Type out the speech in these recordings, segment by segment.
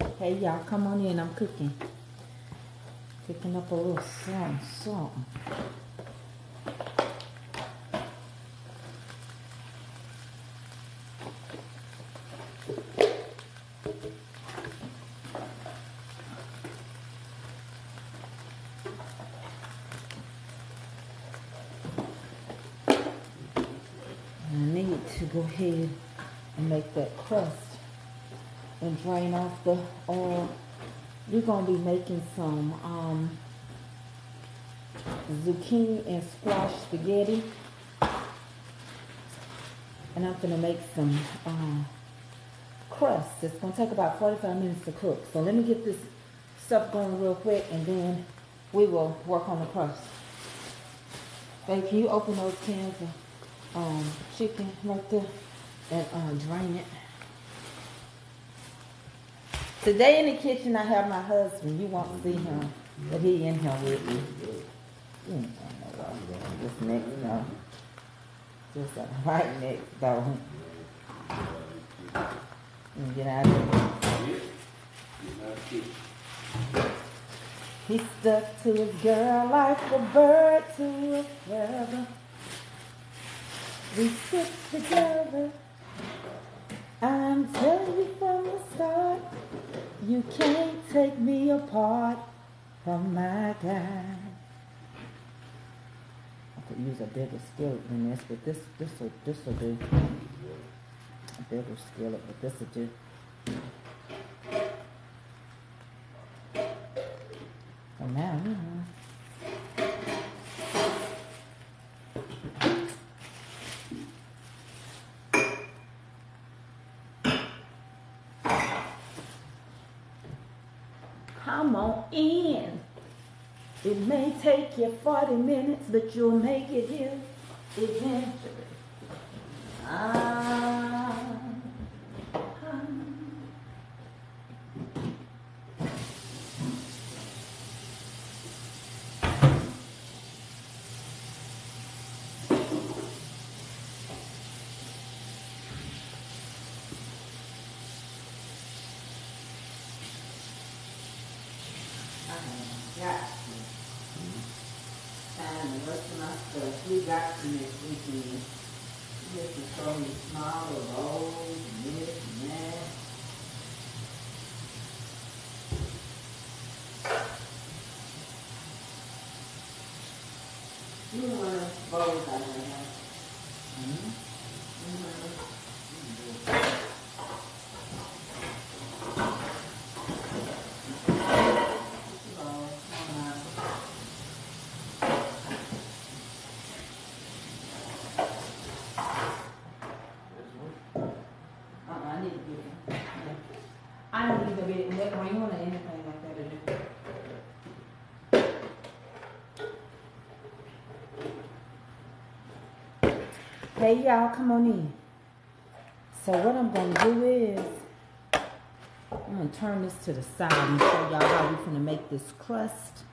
Hey y'all, come on in. I'm cooking. Cooking up a little something, something. I need to go ahead and make that crust and drain We're gonna be making some um, zucchini and squash spaghetti, and I'm gonna make some um, crust. It's gonna take about 45 minutes to cook. So let me get this stuff going real quick, and then we will work on the crust. Babe, can you open those cans of um, chicken right there and uh, drain it? Today in the kitchen, I have my husband. You won't see him, but he in here with me. Just next door. Just right next door. Get out of here. He stuck to his girl like a bird to a feather. We stick together. I'm telling you from the start, you can't take me apart from my guy. I could use a bigger skillet than this, but this this will this will do. A bigger skillet, but this will do. For now, you know. Come on in. It may take you 40 minutes, but you'll make it here eventually. Ah. got to. Time the rest of my stuff. We got to next weekend. Just to show me smaller bowls and this and that. You know what those bowls I have? Mm-hmm. Uh-uh, I need to get it. I need to get it in that ring or anything like that to do. Hey y'all, come on in. So what I'm gonna do is I'm gonna turn this to the side and show y'all how we're gonna make this crust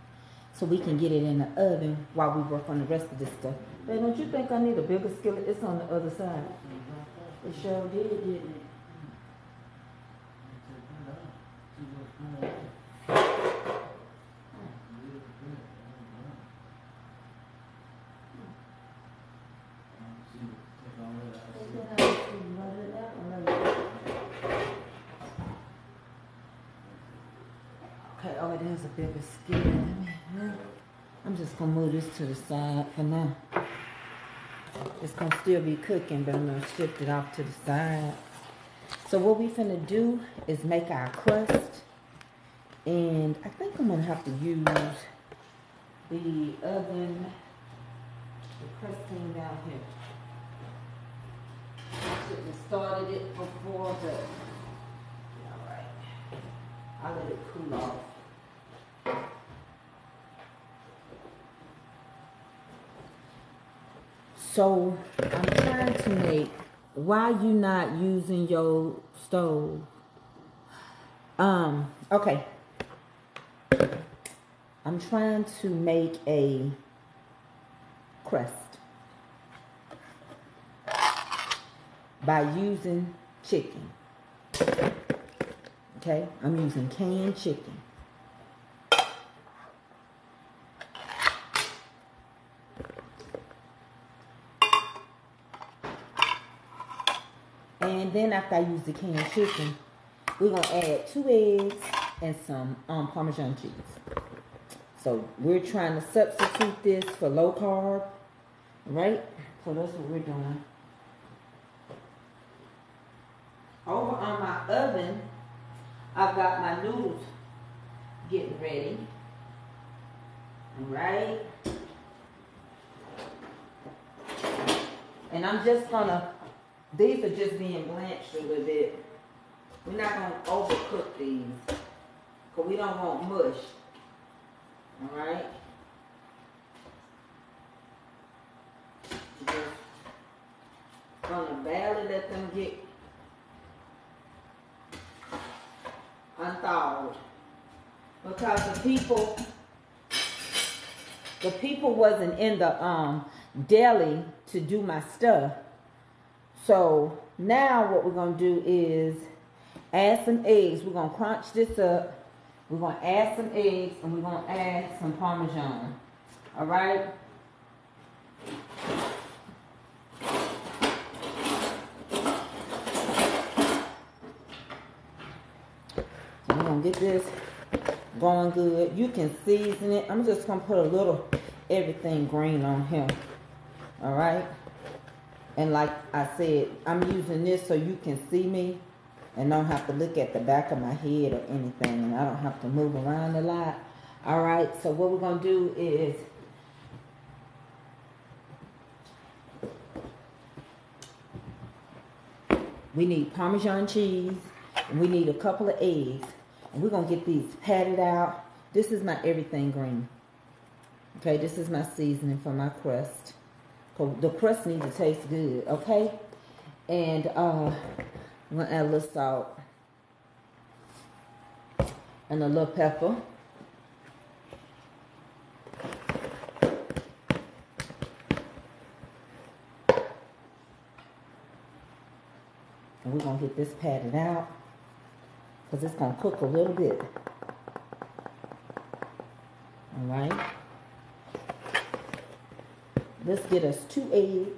so we can get it in the oven while we work on the rest of this stuff. Hey, don't you think I need a bigger skillet? It's on the other side. Mm-hmm. It sure did, didn't it? Well, I'm just gonna move this to the side for now. It's gonna still be cooking, but I'm gonna shift it off to the side. So what we finna do is make our crust. And I think I'm gonna have to use the oven, the crusting down here. I shouldn't have started it before, but alright. I'll let it cool off. So I'm trying to make why you not using your stove? Um, okay. I'm trying to make a crust by using chicken. Okay, I'm using canned chicken. And then after I use the canned chicken, we're gonna add two eggs and some um, Parmesan cheese. So we're trying to substitute this for low carb, right? So that's what we're doing. Over on my oven, I've got my noodles getting ready. Alright. And I'm just gonna, these are just being blanched a little bit. We're not gonna overcook these. Cause we don't want mush. Alright. Just gonna barely let them get unthawed. Because the people the people wasn't in the um deli to do my stuff. So now what we're gonna do is add some eggs. We're gonna crunch this up. We're gonna add some eggs and we're gonna add some parmesan. All right. So we're gonna get this going good. You can season it. I'm just gonna put a little everything green on here. All right. And like I said, I'm using this so you can see me and don't have to look at the back of my head or anything. And I don't have to move around a lot. All right. So what we're going to do is we need Parmesan cheese we need a couple of eggs. And we're going to get these patted out. This is my everything green. Okay, this is my seasoning for my crust. The crust needs to taste good, okay? And uh, I'm to add a little salt. And a little pepper. And we're to get this patted out. Because it's going to cook a little bit. Alright. Let's get us two eggs.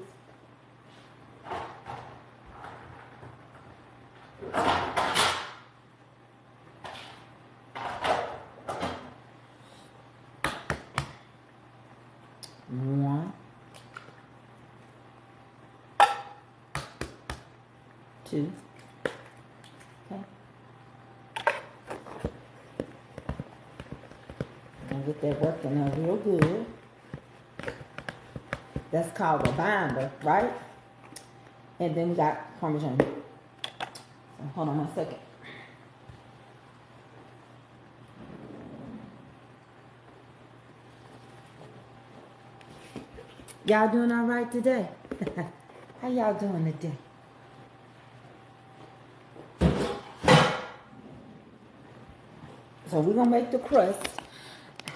One. Two. Okay. And get that working out real good. That's called a binder, right? And then we got Parmesan. So hold on one second. Y'all doing all right today? How y'all doing today? So we're going to make the crust.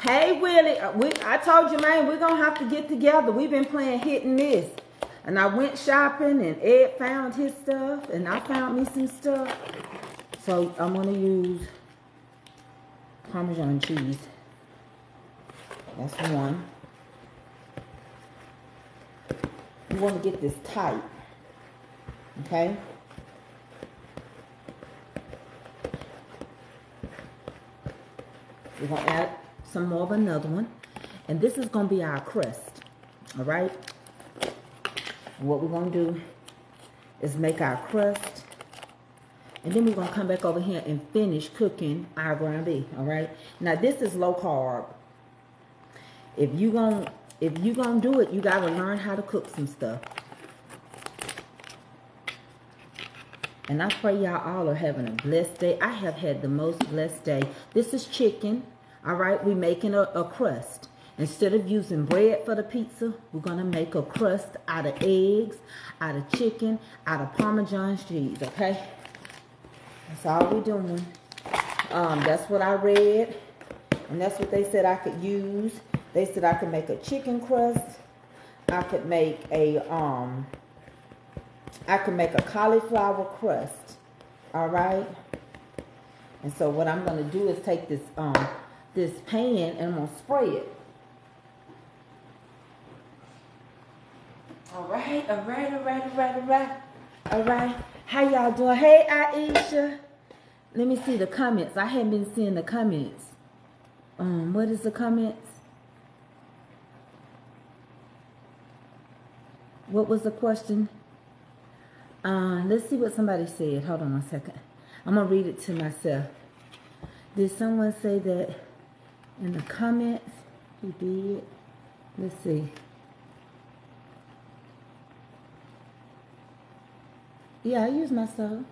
Hey, Willie, uh, we, I told you, man, we're going to have to get together. We've been playing hit and miss. And I went shopping, and Ed found his stuff, and I found me some stuff. So I'm going to use Parmesan cheese. That's one. You want to get this tight. Okay? We're going to add some more of another one. And this is going to be our crust. All right? what we're going to do is make our crust. And then we're going to come back over here and finish cooking our ground beef. All right? Now, this is low carb. If you're going to if you're gonna do it, you gotta learn how to cook some stuff. And I pray y'all all are having a blessed day. I have had the most blessed day. This is chicken. All right, we're making a, a crust. Instead of using bread for the pizza, we're going to make a crust out of eggs, out of chicken, out of Parmesan cheese, okay? That's all we're doing. Um, that's what I read, and that's what they said I could use. They said I could make a chicken crust. I could make a, um, I could make a cauliflower crust, all right? And so what I'm gonna do is take this um this pan and I'm gonna spray it. All right, all right, all right, all right, all right, all right. How y'all doing? Hey, Aisha. Let me see the comments. I haven't been seeing the comments. Um, what is the comments? What was the question? Uh, let's see what somebody said. Hold on one second. I'm going to read it to myself. Did someone say that in the comments? He did. Let's see. Yeah, I use my soul.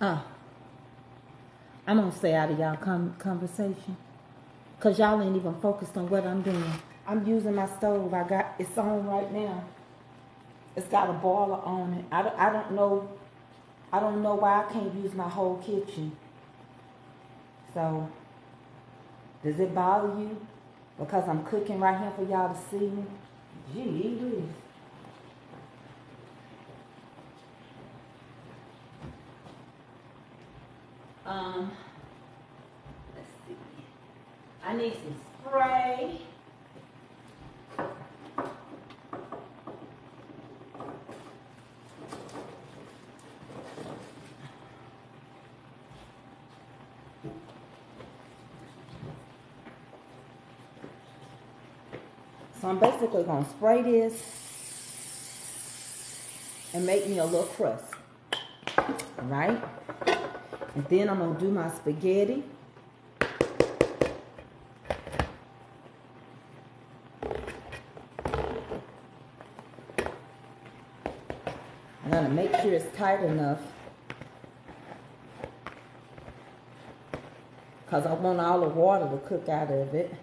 Oh. Ah. I'm going to stay out of y'all conversation. Because y'all ain't even focused on what I'm doing. I'm using my stove. I got it's on right now. It's got a boiler on it. I don't, I don't know. I don't know why I can't use my whole kitchen. So, does it bother you? Because I'm cooking right here for y'all to see me? Gee, whiz. Um, let's see. I need some spray. I'm basically going to spray this and make me a little crust. Right? And then I'm going to do my spaghetti. I'm going to make sure it's tight enough because I want all the water to cook out of it.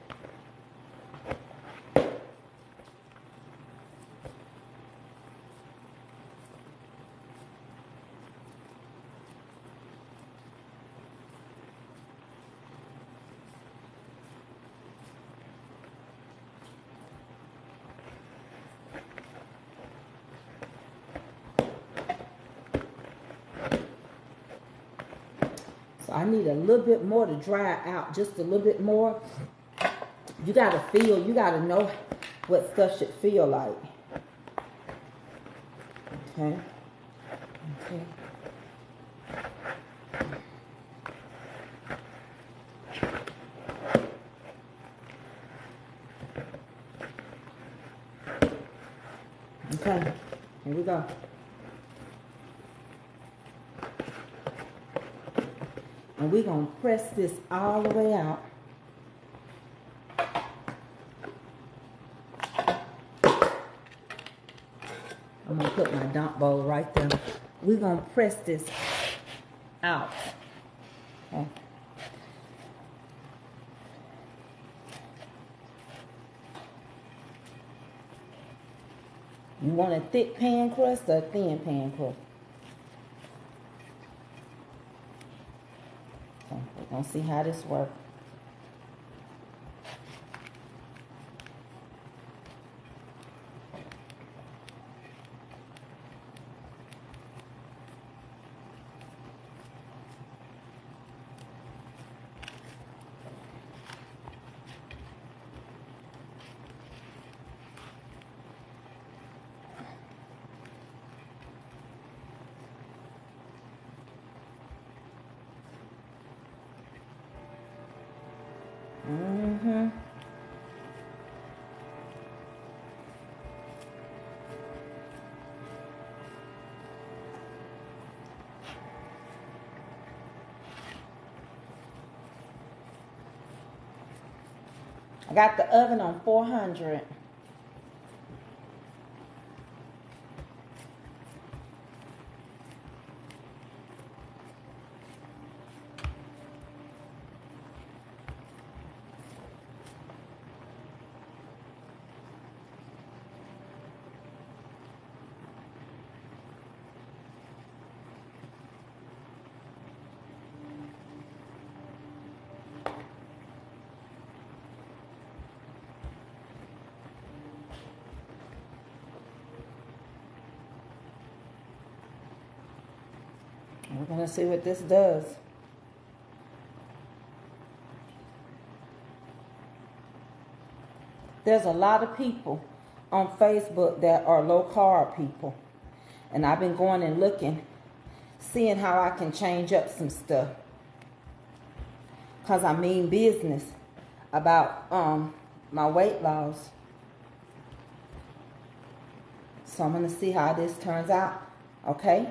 I need a little bit more to dry out, just a little bit more. You gotta feel, you gotta know what stuff should feel like. Okay. Okay. Okay, here we go. And we're going to press this all the way out. I'm going to put my dump bowl right there. We're going to press this out. Okay. You want a thick pan crust or a thin pan crust? Gonna see how this works. Mm-hmm. I got the oven on 400. We're going to see what this does. There's a lot of people on Facebook that are low carb people. And I've been going and looking, seeing how I can change up some stuff. Because I mean business about um, my weight loss. So I'm going to see how this turns out. Okay?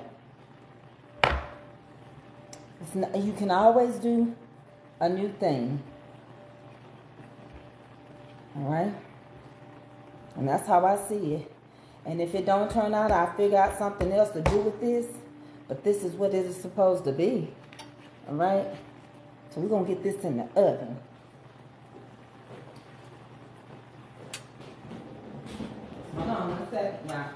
You can always do a new thing. All right? And that's how I see it. And if it don't turn out, I'll figure out something else to do with this. But this is what it is supposed to be. All right? So we're going to get this in the oven. Hold on one second now.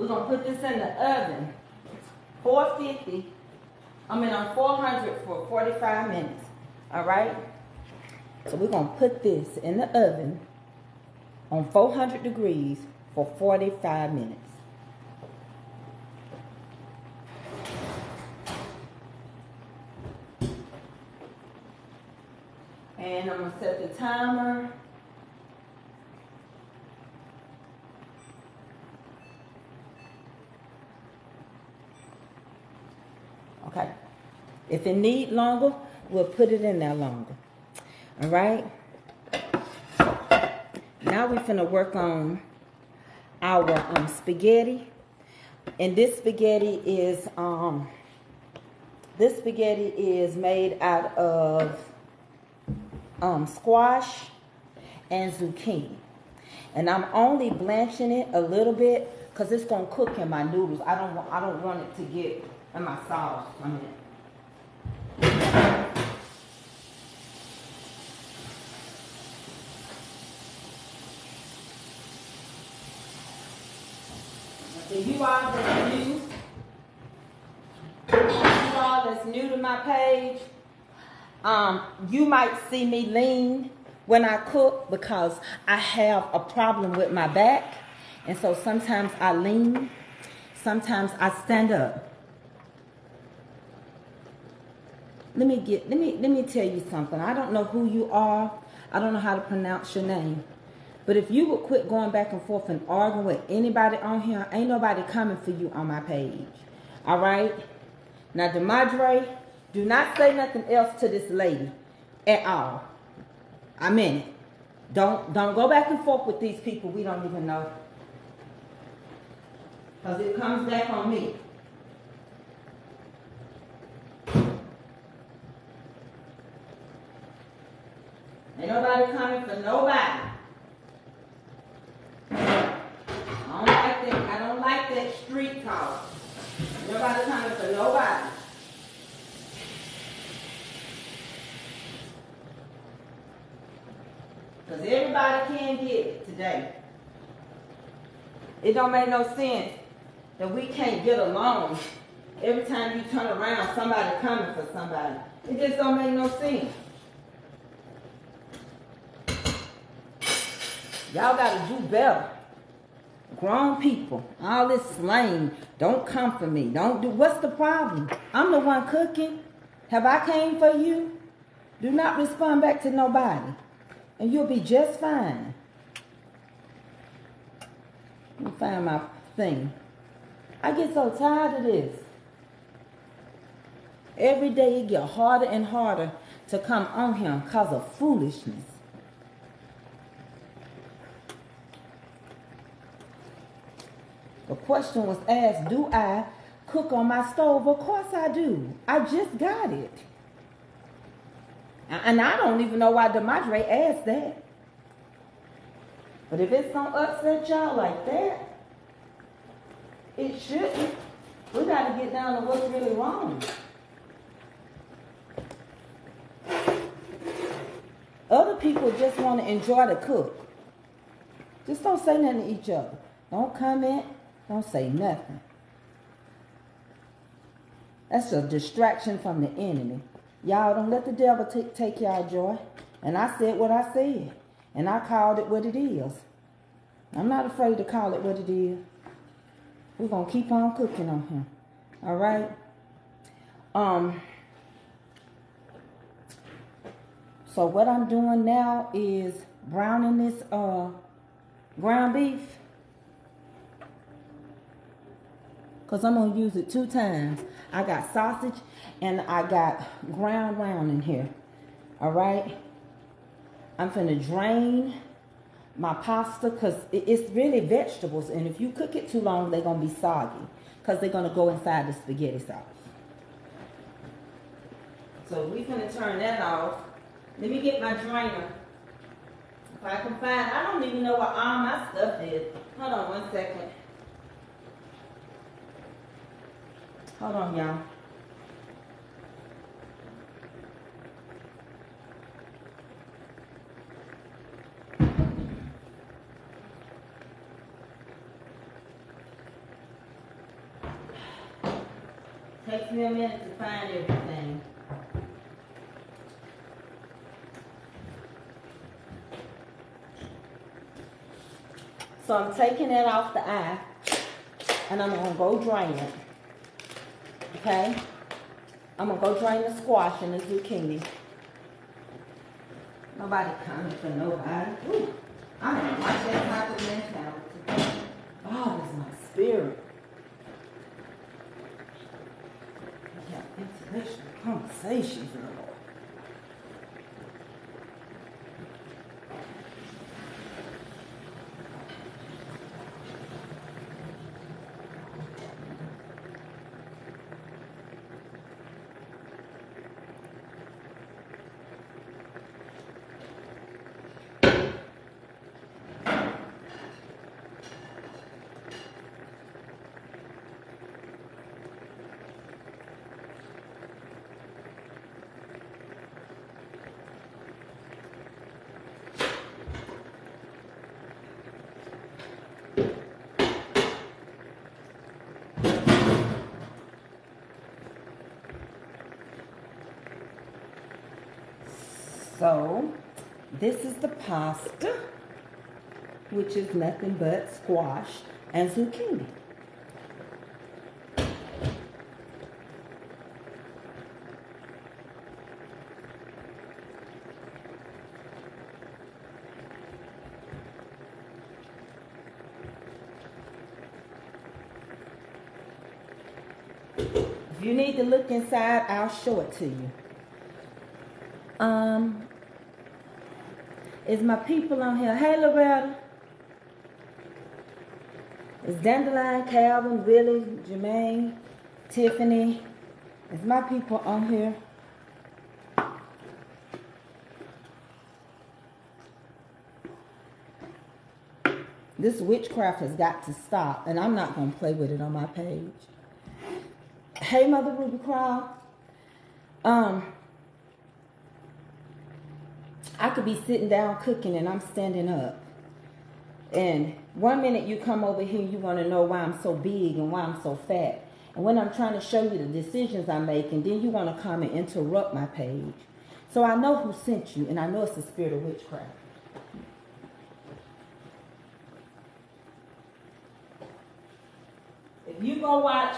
We're going to put this in the oven. 450. I mean on 400 for 45 minutes. All right? So we're going to put this in the oven on 400 degrees for 45 minutes. And I'm going to set the timer Okay. If it need longer, we'll put it in there longer. All right. Now we're gonna work on our um, spaghetti, and this spaghetti is um, this spaghetti is made out of um, squash and zucchini, and I'm only blanching it a little bit because it's gonna cook in my noodles. I don't I don't want it to get in my sauce. I mean. You new, you that's new to my page, um, you might see me lean when I cook because I have a problem with my back. And so sometimes I lean, sometimes I stand up. Let me get let me let me tell you something. I don't know who you are. I don't know how to pronounce your name. But if you would quit going back and forth and arguing with anybody on here, ain't nobody coming for you on my page. All right? Now, Demadre, do not say nothing else to this lady at all. I mean it. Don't don't go back and forth with these people we don't even know. Because it comes back on me. Ain't nobody coming for nobody. I don't like that. I don't like that street talk. Nobody coming for nobody. Because everybody can get it today. It don't make no sense that we can't get along. Every time you turn around, somebody coming for somebody. It just don't make no sense. Y'all got to do better. Grown people, all this slang, don't come for me. Don't do, what's the problem? I'm the one cooking. Have I came for you? Do not respond back to nobody. And you'll be just fine. Let me find my thing. I get so tired of this. Every day it get harder and harder to come on here because of foolishness. The question was asked, do I cook on my stove? Of course I do. I just got it. And I don't even know why Demadre asked that. But if it's gonna upset y'all like that, it shouldn't. We gotta get down to what's really wrong. Other people just want to enjoy the cook. Just don't say nothing to each other. Don't comment. Don't say nothing. That's a distraction from the enemy. Y'all don't let the devil t- take y'all joy. And I said what I said. And I called it what it is. I'm not afraid to call it what it is. We're going to keep on cooking on him. All right? Um, so what I'm doing now is browning this uh, ground beef. Because I'm going to use it two times. I got sausage and I got ground round in here. All right? I'm going to drain my pasta because it's really vegetables. And if you cook it too long, they're going to be soggy because they're going to go inside the spaghetti sauce. So we're going to turn that off. Let me get my drainer. If I can find, I don't even know where all my stuff is. Hold on one second. Hold on, y'all. Takes me a minute to find everything. So I'm taking it off the eye and I'm gonna go drain it. Okay? I'm gonna go drain the squash and the zucchini. Nobody coming for nobody. Ooh, I'm gonna watch that type of mentality. Oh, that's my spirit. intellectual conversations in the Lord. So this is the pasta, which is nothing but squash and zucchini. If you need to look inside, I'll show it to you. Um, is my people on here. Hey, Loretta. It's Dandelion, Calvin, Willie, Jermaine, Tiffany. Is my people on here? This witchcraft has got to stop, and I'm not going to play with it on my page. Hey, Mother Ruby Crow. Um, I could be sitting down cooking and I'm standing up. And one minute you come over here you want to know why I'm so big and why I'm so fat. And when I'm trying to show you the decisions I make, and then you want to come and interrupt my page. So I know who sent you, and I know it's the spirit of witchcraft. If you go watch,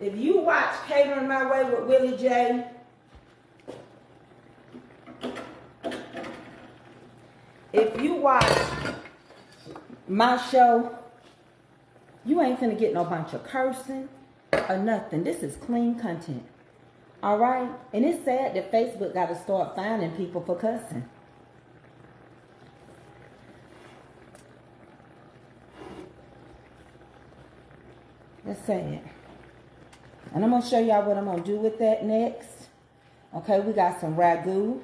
if you watch Catering My Way with Willie J, if you watch my show, you ain't gonna get no bunch of cursing or nothing. This is clean content. All right? And it's sad that Facebook got to start finding people for cussing. That's sad. And I'm going to show y'all what I'm going to do with that next. Okay, we got some ragu.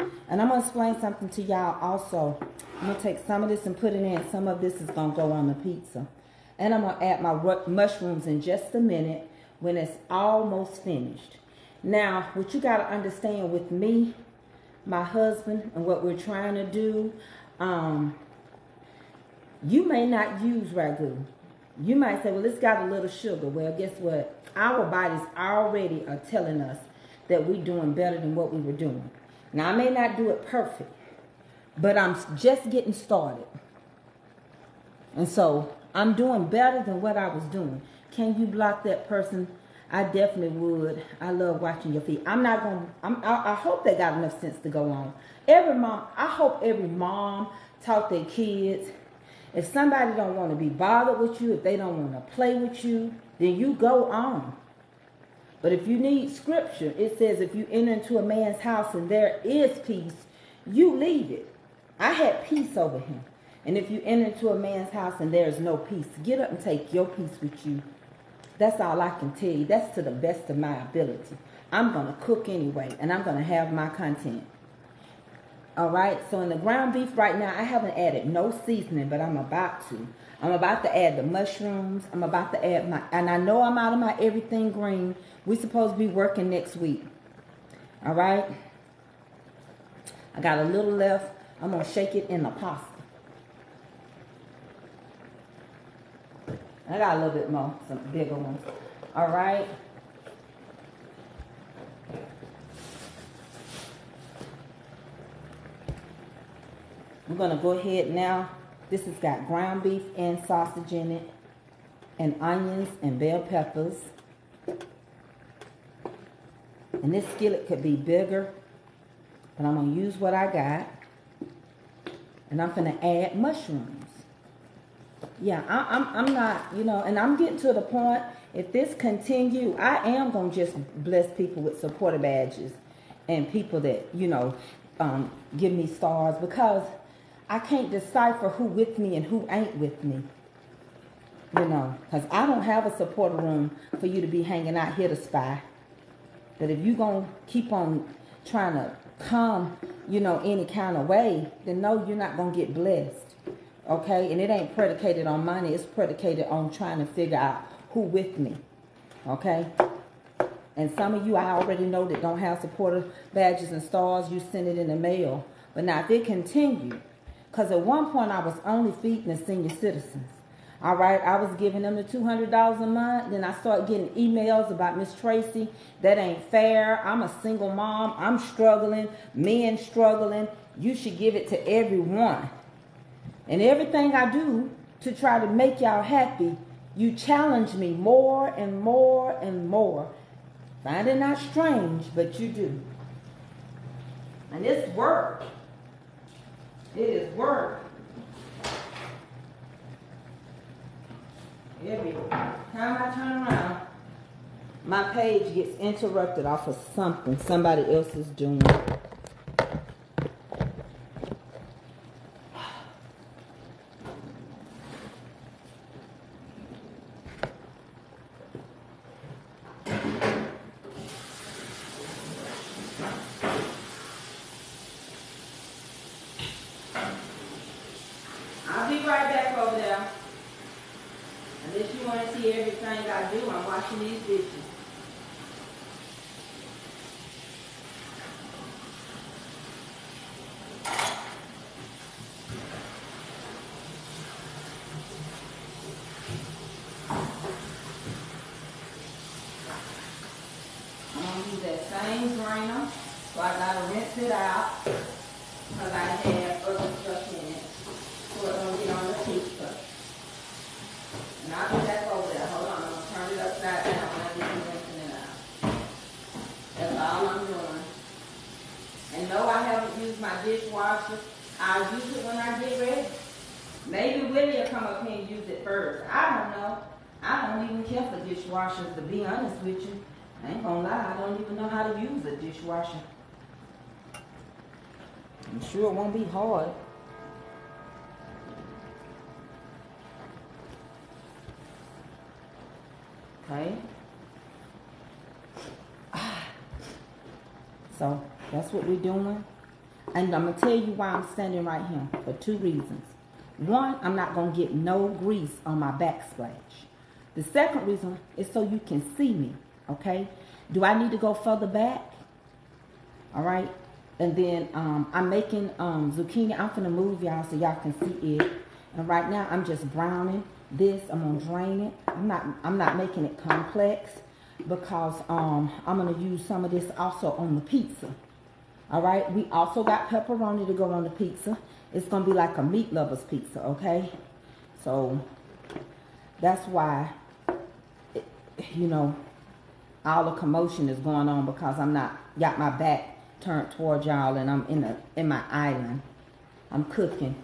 And I'm going to explain something to y'all also. I'm going to take some of this and put it in. Some of this is going to go on the pizza. And I'm going to add my mushrooms in just a minute when it's almost finished. Now, what you got to understand with me, my husband, and what we're trying to do, um, you may not use ragu. You might say, well, it's got a little sugar. Well, guess what? Our bodies already are telling us that we're doing better than what we were doing. Now, I may not do it perfect, but I'm just getting started. And so I'm doing better than what I was doing. Can you block that person? I definitely would. I love watching your feet. I'm not gonna. I'm, I, I hope they got enough sense to go on. Every mom. I hope every mom taught their kids. If somebody don't want to be bothered with you, if they don't want to play with you, then you go on. But if you need scripture, it says if you enter into a man's house and there is peace, you leave it. I had peace over him. And if you enter into a man's house and there is no peace, get up and take your peace with you. That's all I can tell you. That's to the best of my ability. I'm going to cook anyway, and I'm going to have my content. All right, so in the ground beef right now, I haven't added no seasoning, but I'm about to. I'm about to add the mushrooms. I'm about to add my, and I know I'm out of my everything green. We're supposed to be working next week. All right. I got a little left. I'm going to shake it in the pasta. I got a little bit more, some bigger ones. All right. We're going to go ahead now. This has got ground beef and sausage in it, and onions and bell peppers. And this skillet could be bigger, but I'm going to use what I got. And I'm going to add mushrooms. Yeah, I, am I'm, I'm not, you know, and I'm getting to the point, if this continue, I am going to just bless people with supporter badges and people that, you know, um, give me stars because I can't decipher who with me and who ain't with me. You know, because I don't have a supporter room for you to be hanging out here to spy. But if you're going to keep on trying to come, you know, any kind of way, then no, you're not going to get blessed. Okay? And it ain't predicated on money. It's predicated on trying to figure out who with me. Okay? And some of you I already know that don't have supporter badges and stars, you send it in the mail. But now if it continue, because at one point I was only feeding the senior citizens. All right, I was giving them the $200 a month. Then I started getting emails about Miss Tracey. That ain't fair. I'm a single mom. I'm struggling. Men struggling. You should give it to everyone. And everything I do to try to make y'all happy, you challenge me more and more and more. Find it not strange, but you do. And it's work. It is work. Every time I turn around, my page gets interrupted off of something somebody else is doing. Hard. Okay. Ah. So that's what we're doing. And I'm going to tell you why I'm standing right here for two reasons. One, I'm not going to get no grease on my backsplash. The second reason is so you can see me, okay? Do I need to go further back? All right. And then um, I'm making um, zucchini. I'm finna move y'all so y'all can see it. And right now I'm just browning this. I'm gonna drain it. I'm not. I'm not making it complex because um, I'm gonna use some of this also on the pizza. All right. We also got pepperoni to go on the pizza. It's going to be like a meat lover's pizza, okay? So that's why, you know, all the commotion is going on because I'm not, got my back turned towards y'all and I'm in the in my island. I'm cooking.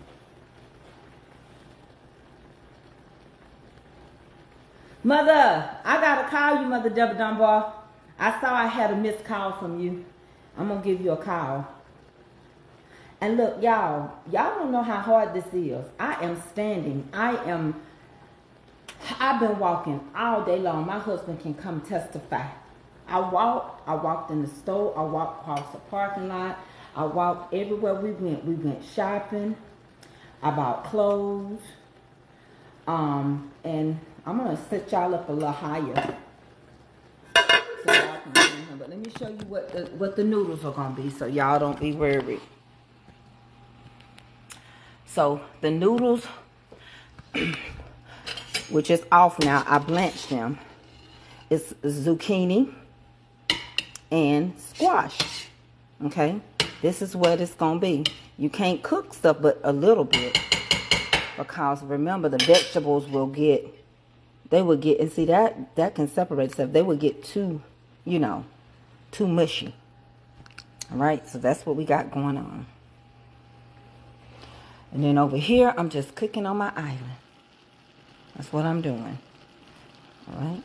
Mother, I gotta call you, Mother Deborah Dunbar. I saw I had a missed call from you. I'm gonna give you a call. And look, y'all, y'all don't know how hard this is. I am standing. I am I've been walking all day long. My husband can come testify. I walked, I walked in the store, I walked across the parking lot, I walked everywhere we went. We went shopping. I bought clothes. Um, and I'm gonna set y'all up a little higher. So but let me show you what the what the noodles are gonna be so y'all don't be worried. So the noodles, which is off now, I blanched them. It's zucchini and squash. Okay, this is what it's gonna be. You can't cook stuff but a little bit. Because remember the vegetables will get they will get and see that that can separate stuff they will get too you know too mushy. All right? So that's what we got going on. And then over here i'm just cooking on my island. That's what i'm doing. All right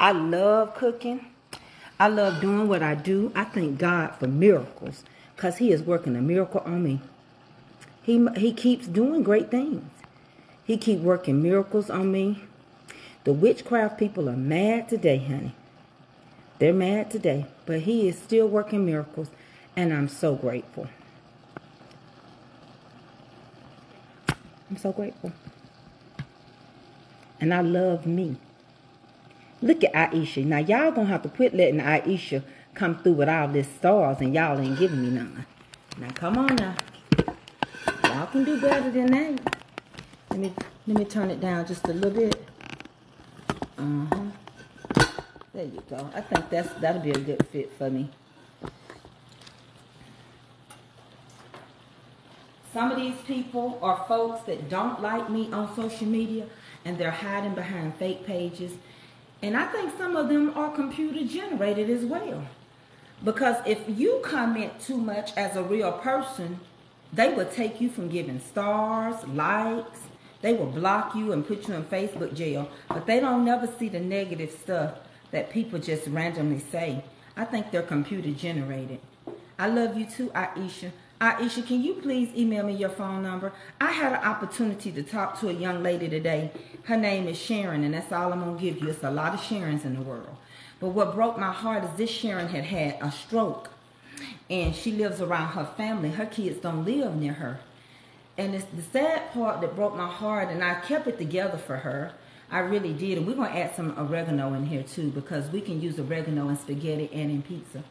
I love cooking. I love doing what I do. I thank God for miracles because he is working a miracle on me. He, he keeps doing great things. He keep working miracles on me. The witchcraft people are mad today, honey. They're mad today, but he is still working miracles, and I'm so grateful. I'm so grateful. And I love me. Look at Aisha. Now, y'all gonna have to quit letting Aisha come through with all this stars and y'all ain't giving me none. Now, come on now. Y'all can do better than that. Let me, let me turn it down just a little bit. Uh-huh. There you go. I think that's that'll be a good fit for me. Some of these people are folks that don't like me on social media and they're hiding behind fake pages and I think some of them are computer generated as well. Because if you comment too much as a real person, they will take you from giving stars, likes. They will block you and put you in Facebook jail. But they don't never see the negative stuff that people just randomly say. I think they're computer generated. I love you too, Aisha. Aisha, can you please email me your phone number? I had an opportunity to talk to a young lady today. Her name is Sharon, and that's all I'm going to give you. It's a lot of Sharons in the world. But what broke my heart is this Sharon had had a stroke, and she lives around her family. Her kids don't live near her. And it's the sad part that broke my heart, and I kept it together for her. I really did. And we're going to add some oregano in here, too, because we can use oregano in spaghetti and in pizza.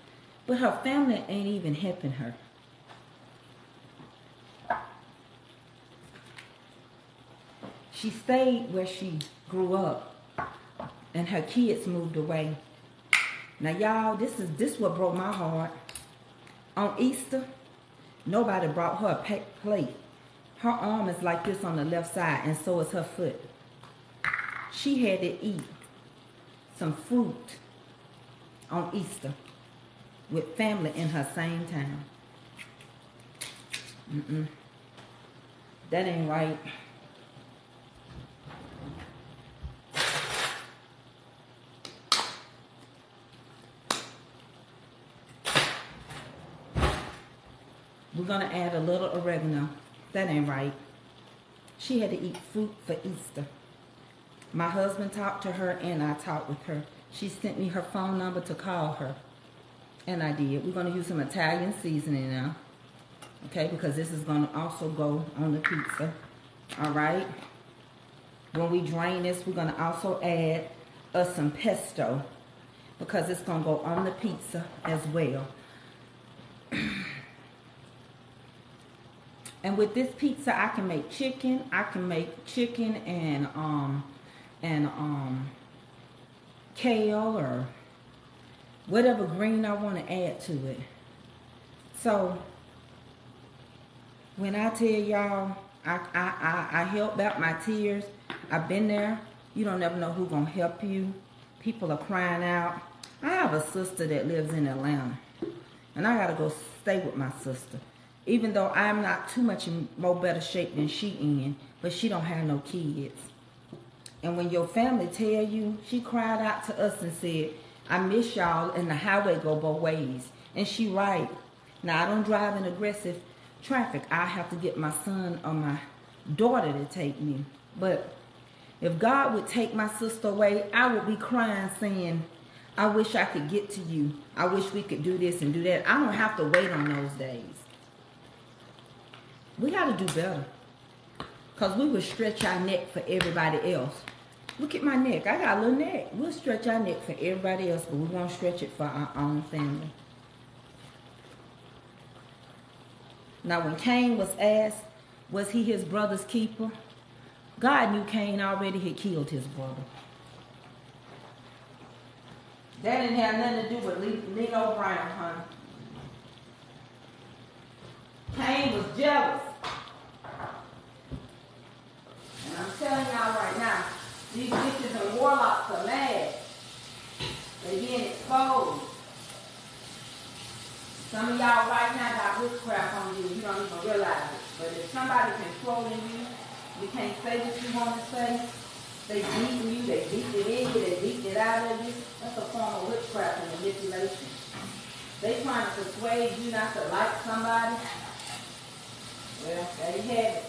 But her family ain't even helping her. She stayed where she grew up and her kids moved away. Now y'all, this is this what broke my heart. On Easter, nobody brought her a plate. Her arm is like this on the left side and so is her foot. She had to eat some fruit on Easter with family in her same town. Mm-mm. That ain't right. We're going to add a little oregano. That ain't right. She had to eat fruit for Easter. My husband talked to her and I talked with her. She sent me her phone number to call her. And I did. We're going to use some Italian seasoning now. Okay, because this is going to also go on the pizza. All right. When we drain this, we're going to also add us some pesto because it's going to go on the pizza as well. And with this pizza, I can make chicken. I can make chicken and um and um kale or whatever green I want to add to it. So when I tell y'all I, I, I, I help out my tears, I've been there. You don't never know who's going to help you. People are crying out. I have a sister that lives in Atlanta. And I got to go stay with my sister. Even though I'm not too much in more better shape than she in. But she don't have no kids. And when your family tell you, she cried out to us and said, I miss y'all and the highway go both ways. And she right. Now I don't drive in aggressive traffic. I have to get my son or my daughter to take me. But if God would take my sister away, I would be crying saying, I wish I could get to you. I wish we could do this and do that. I don't have to wait on those days. We got to do better. Because we would stretch our neck for everybody else. Look at my neck. I got a little neck. We'll stretch our neck for everybody else, but we won't stretch it for our own family. Now, when Cain was asked, was he his brother's keeper? God knew Cain already had killed his brother. That didn't have nothing to do with Leno Brown, honey. Cain was jealous. And I'm telling y'all right now, these witches and warlocks are mad. They're being exposed. Some of y'all right now got witchcraft on you. You don't even realize it. But if somebody controlling you, you can't say what you want to say. They beating you, they beat it in you, they beat it out of you. That's a form of witchcraft and manipulation. They trying to persuade you not to like somebody. Well, there you have it.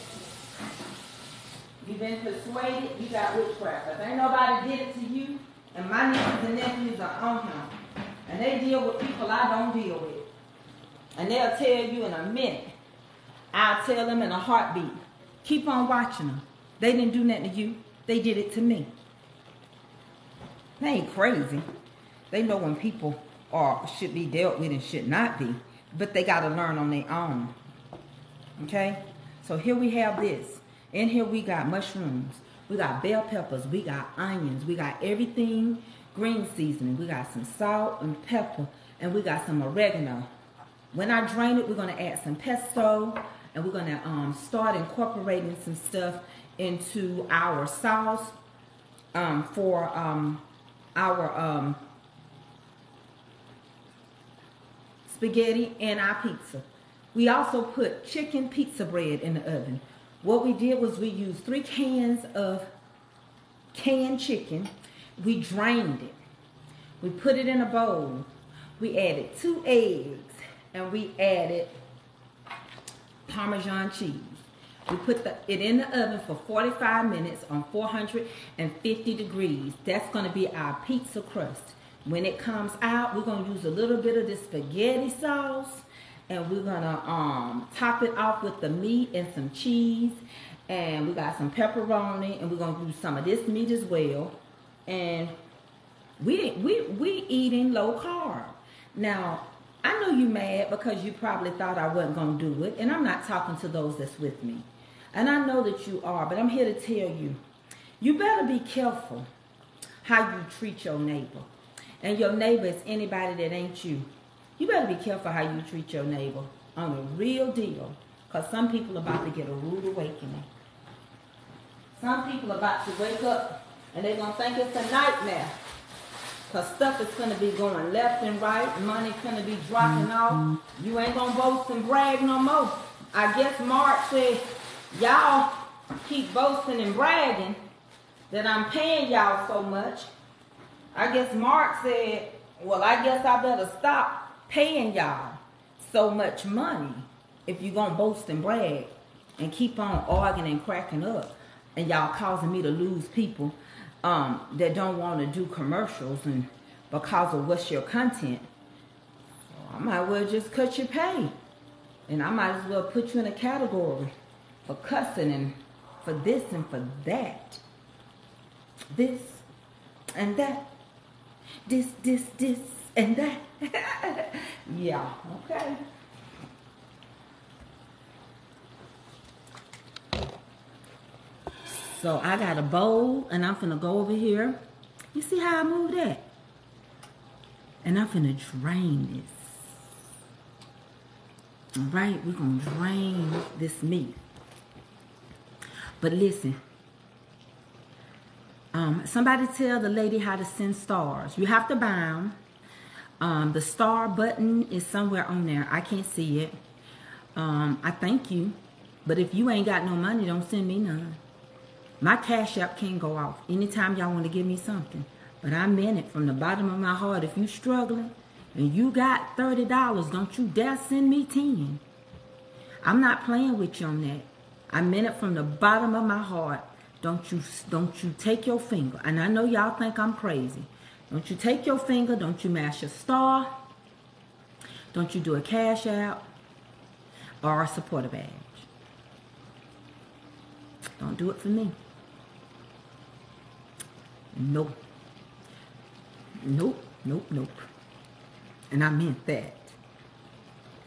You've been persuaded, you got witchcraft. If ain't nobody did it to you, and my nieces and nephews are on him, and they deal with people I don't deal with. And they'll tell you in a minute. I'll tell them in a heartbeat. Keep on watching them. They didn't do nothing to you. They did it to me. They ain't crazy. They know when people are should be dealt with and should not be. But they got to learn on their own. Okay? So here we have this. In here we got mushrooms. We got bell peppers. We got onions. We got everything green seasoning. We got some salt and pepper. And we got some oregano. When I drain it, we're to add some pesto and we're to um, start incorporating some stuff into our sauce um, for um, our um, spaghetti and our pizza. We also put chicken pizza bread in the oven. What we did was we used three cans of canned chicken. We drained it. We put it in a bowl. We added two eggs and we added Parmesan cheese. We put the, it in the oven for 45 minutes on 450 degrees. That's going to be our pizza crust. When it comes out, we're going to use a little bit of this spaghetti sauce and we're to um, top it off with the meat and some cheese and we got some pepperoni and we're to use some of this meat as well. And we, we, we eating low carb. Now, I know you mad because you probably thought I wasn't to do it. And I'm not talking to those that's with me. And I know that you are, but I'm here to tell you, you better be careful how you treat your neighbor. And your neighbor is anybody that ain't you. You better be careful how you treat your neighbor on a real deal. Because some people are about to get a rude awakening. Some people are about to wake up and they're going to think it's a nightmare. Because stuff is going to be going left and right. Money's going to be dropping mm-hmm. off. You ain't going to boast and brag no more. I guess Mark said, y'all keep boasting and bragging that I'm paying y'all so much. I guess Mark said, well, I guess I better stop paying y'all so much money if you're going to boast and brag and keep on arguing and cracking up and y'all causing me to lose people um, that don't want to do commercials and because of what's your content, I might well just cut your pay. And I might as well put you in a category for cussing and for this and for that. This and that. This, this, this, and that. yeah, okay. So I got a bowl and I'm finna go over here. You see how I move that? And I'm finna drain this. All right, we're gonna drain this meat. But listen, um, somebody tell the lady how to send stars. You have to buy them. Um, the star button is somewhere on there. I can't see it. Um, I thank you. But if you ain't got no money, don't send me none. My cash app can go off anytime y'all want to give me something. But I meant it from the bottom of my heart. If you struggling and you got $30, don't you dare send me 10. I'm not playing with you on that. I meant it from the bottom of my heart. Don't you don't you take your finger. And I know y'all think I'm crazy. Don't you take your finger, don't you mash a star. Don't you do a cash out or a supporter badge. Don't do it for me. Nope. Nope, nope, nope. And I meant that.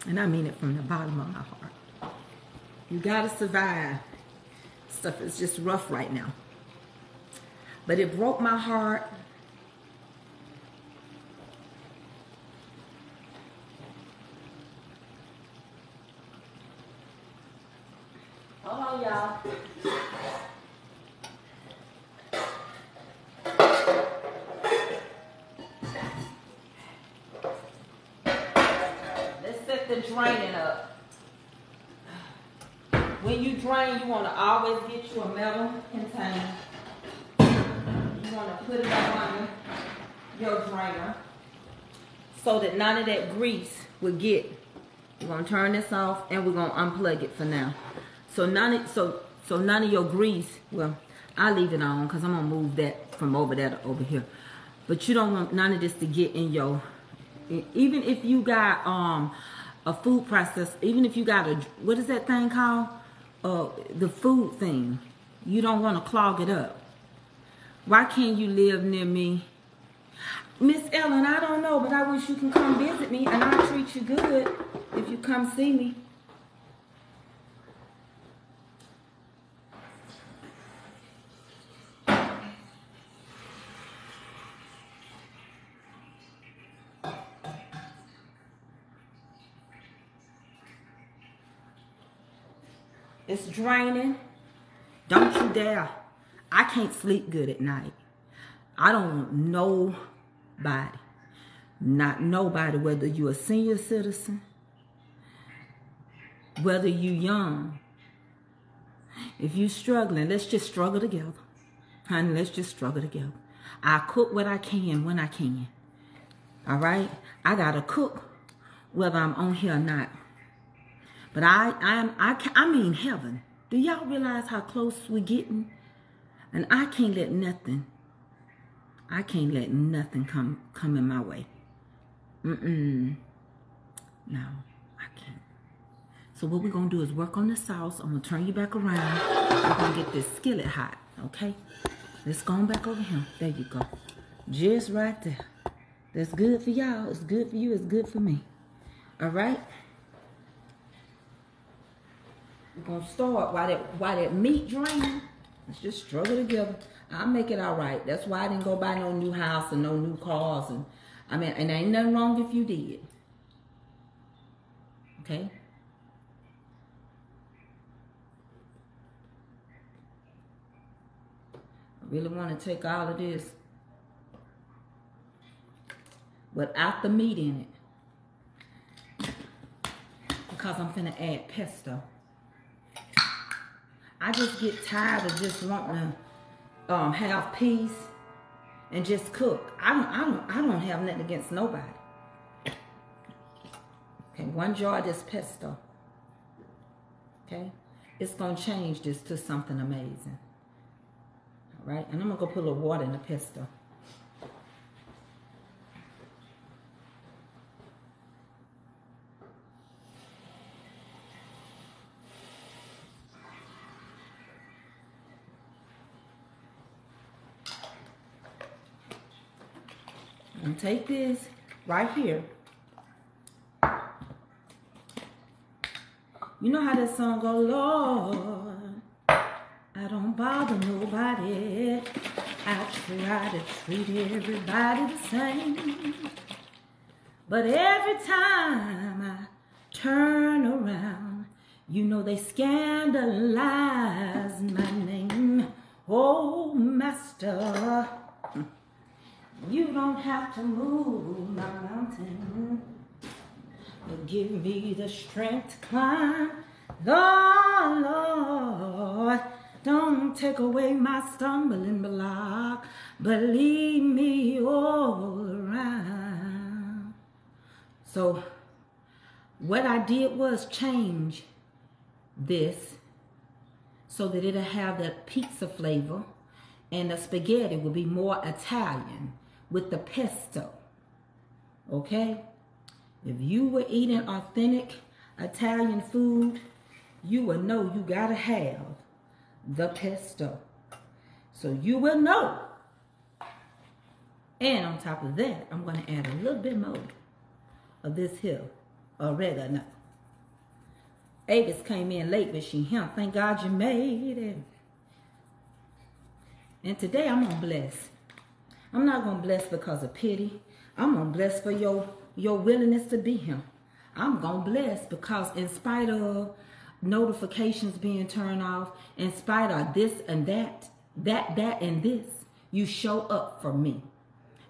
And I mean it from the bottom of my heart. You gotta survive. Stuff is just rough right now. But it broke my heart. Hold on, y'all. Let's set the draining up. When you drain, you want to always get you a metal container. You want to put it up under your drainer none of that grease will get. We're gonna turn this off and we're gonna unplug it for now. So none of so so none of your grease. Well, I leave it on because I'm gonna move that from over there to over here. But you don't want none of this to get in your. Even if you got um a food process, even if you got a what is that thing called? Uh, the food thing. You don't want to clog it up. Why can't you live near me? Miss Ellen, I don't know, but I wish you can come visit me and I'll treat you good if you come see me. It's draining. Don't you dare. I can't sleep good at night. I don't want nobody, not nobody, whether you're a senior citizen, whether you young. If you struggling, let's just struggle together. Honey, let's just struggle together. I cook what I can when I can. All right? I got to cook whether I'm on here or not. But I, I'm, I, I mean heaven. Do y'all realize how close we're getting? And I can't let nothing, I can't let nothing come, come in my way. Mm-mm. No, I can't. So what we're going to do is work on the sauce. I'm going to turn you back around. We're going to get this skillet hot, okay? Let's go on back over here. There you go. Just right there. That's good for y'all. It's good for you. It's good for me. All right? We're gonna start while that while that meat drain. Let's just struggle together. I'll make it all right. That's why I didn't go buy no new house and no new cars and I mean and ain't nothing wrong if you did. Okay? I really want to take all of this without the meat in it. Because I'm gonna add pesto. I just get tired of just wanting to um, have peace and just cook. I don't, I don't, I don't have nothing against nobody. Okay, one jar of this pesto. Okay, it's gonna change this to something amazing. All right, and I'm gonna go put a little water in the pesto. Take this right here. You know how that song go, Lord, I don't bother nobody. I try to treat everybody the same. But every time I turn around, you know they scandalize my name. Oh, Master, you don't have to move my mountain. But give me the strength to climb. Lord, Lord, don't take away my stumbling block, but lead me all around. So, what I did was change this so that it'll have that pizza flavor and the spaghetti will be more Italian with the pesto. Okay? If you were eating authentic Italian food, you will know you gotta have the pesto. So you will know. And on top of that, I'm gonna add a little bit more of this here oregano. Avis came in late, but she him. Thank God you made it. And today I'm gonna bless. I'm not gonna bless because of pity. I'm gonna bless for your your willingness to be him. I'm gonna bless because in spite of notifications being turned off, in spite of this and that, that, that, and this, you show up for me.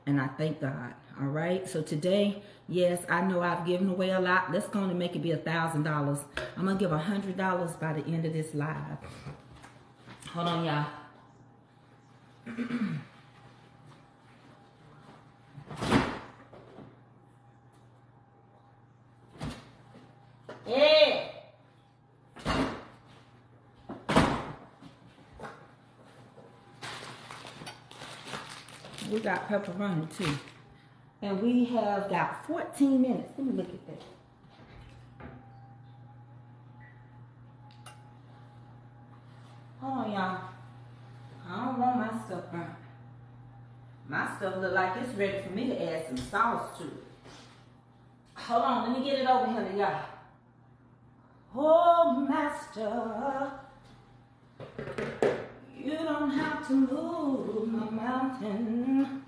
And I thank God. All right. So today, yes, I know I've given away a lot. Let's go and make it be a thousand dollars. I'm gonna give a hundred dollars by the end of this live. Hold on, y'all. yeah. We got pepperoni too. And we have got 14 minutes. Let me look at that. Hold on, y'all. I don't want my stuff burnt. My stuff look like ready for me to add some sauce to it. Hold on, let me get it over here to y'all. Oh, Master, you don't have to move my mountain,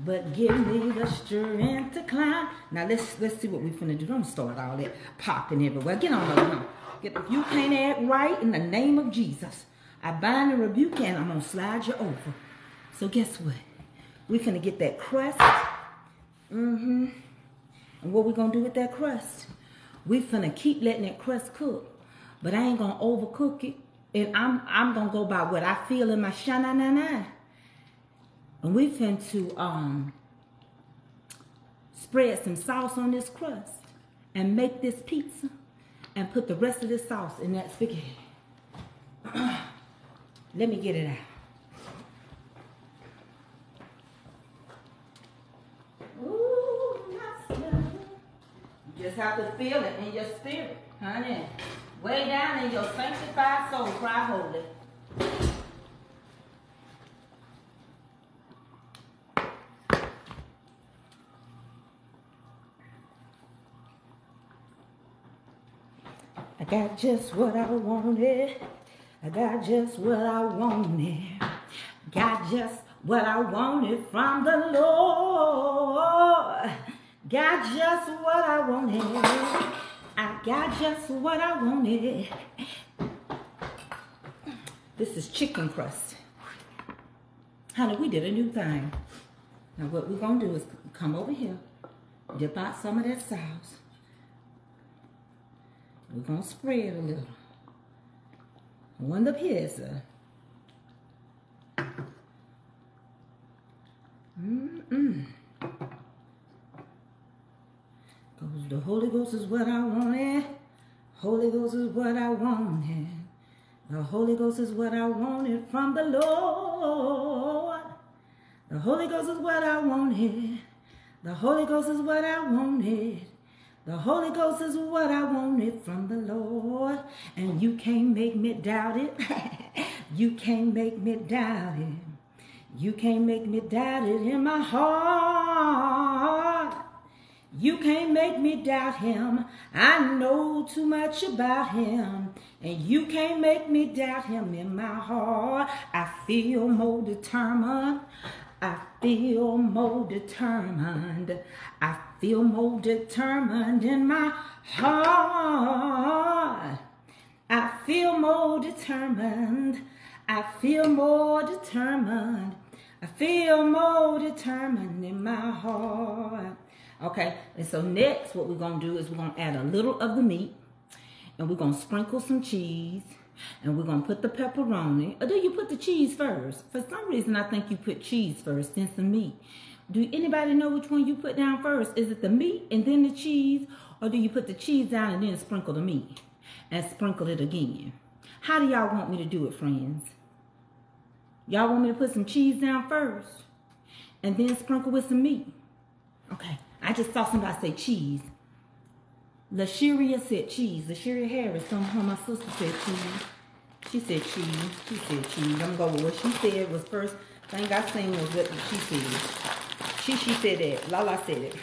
but give me the strength to climb. Now let's let's see what we finna do. Don't start all that popping everywhere. Get on over here. Get if you can't act right in the name of Jesus, I bind and rebuke and I'm gonna slide you over. So guess what? We finna get that crust. Mm-hmm. And what we gonna do with that crust? We finna keep letting that crust cook, but I ain't gonna overcook it. And I'm I'm gonna go by what I feel in my shana na na. And we finna to um spread some sauce on this crust and make this pizza and put the rest of this sauce in that spaghetti. Let me get it out. Ooh, master. You just have to feel it in your spirit, honey. Way down in your sanctified soul, cry holy. I got just what I wanted. I got just what I wanted. Got just what I wanted from the Lord. Got just what I wanted. I got just what I wanted. This is chicken crust. Honey, we did a new thing. Now what we're gonna do is come over here, dip out some of that sauce. We're gonna spread a little on the pizza. Mm-mm. Cause the Holy Ghost is what I wanted. Holy Ghost is what I wanted. The Holy Ghost is what I wanted from the Lord. The Holy Ghost is what I wanted. The Holy Ghost is what I wanted. The Holy Ghost is what I wanted from the Lord. And you can't make me doubt it. you can't make me doubt it. You can't make me doubt it in my heart. You can't make me doubt him. I know too much about him. And you can't make me doubt him in my heart. I feel more determined. I feel more determined. I feel more determined in my heart. I feel more determined. I feel more determined. I feel more determined in my heart. Okay, and so next what we're going to do is we're going to add a little of the meat and we're going to sprinkle some cheese and we're going to put the pepperoni. Or do you put the cheese first? For some reason, I think you put cheese first, then some meat. Do anybody know which one you put down first? Is it the meat and then the cheese? Or do you put the cheese down and then sprinkle the meat and sprinkle it again? How do y'all want me to do it, friends? Y'all want me to put some cheese down first and then sprinkle with some meat? Okay. I just saw somebody say cheese. Lashiria said cheese. Lashiria Harris, Somehow my sister said cheese. She said cheese. She said cheese. I'm gonna go with what she said was first thing I seen was what she said. She she said it. Lala said it.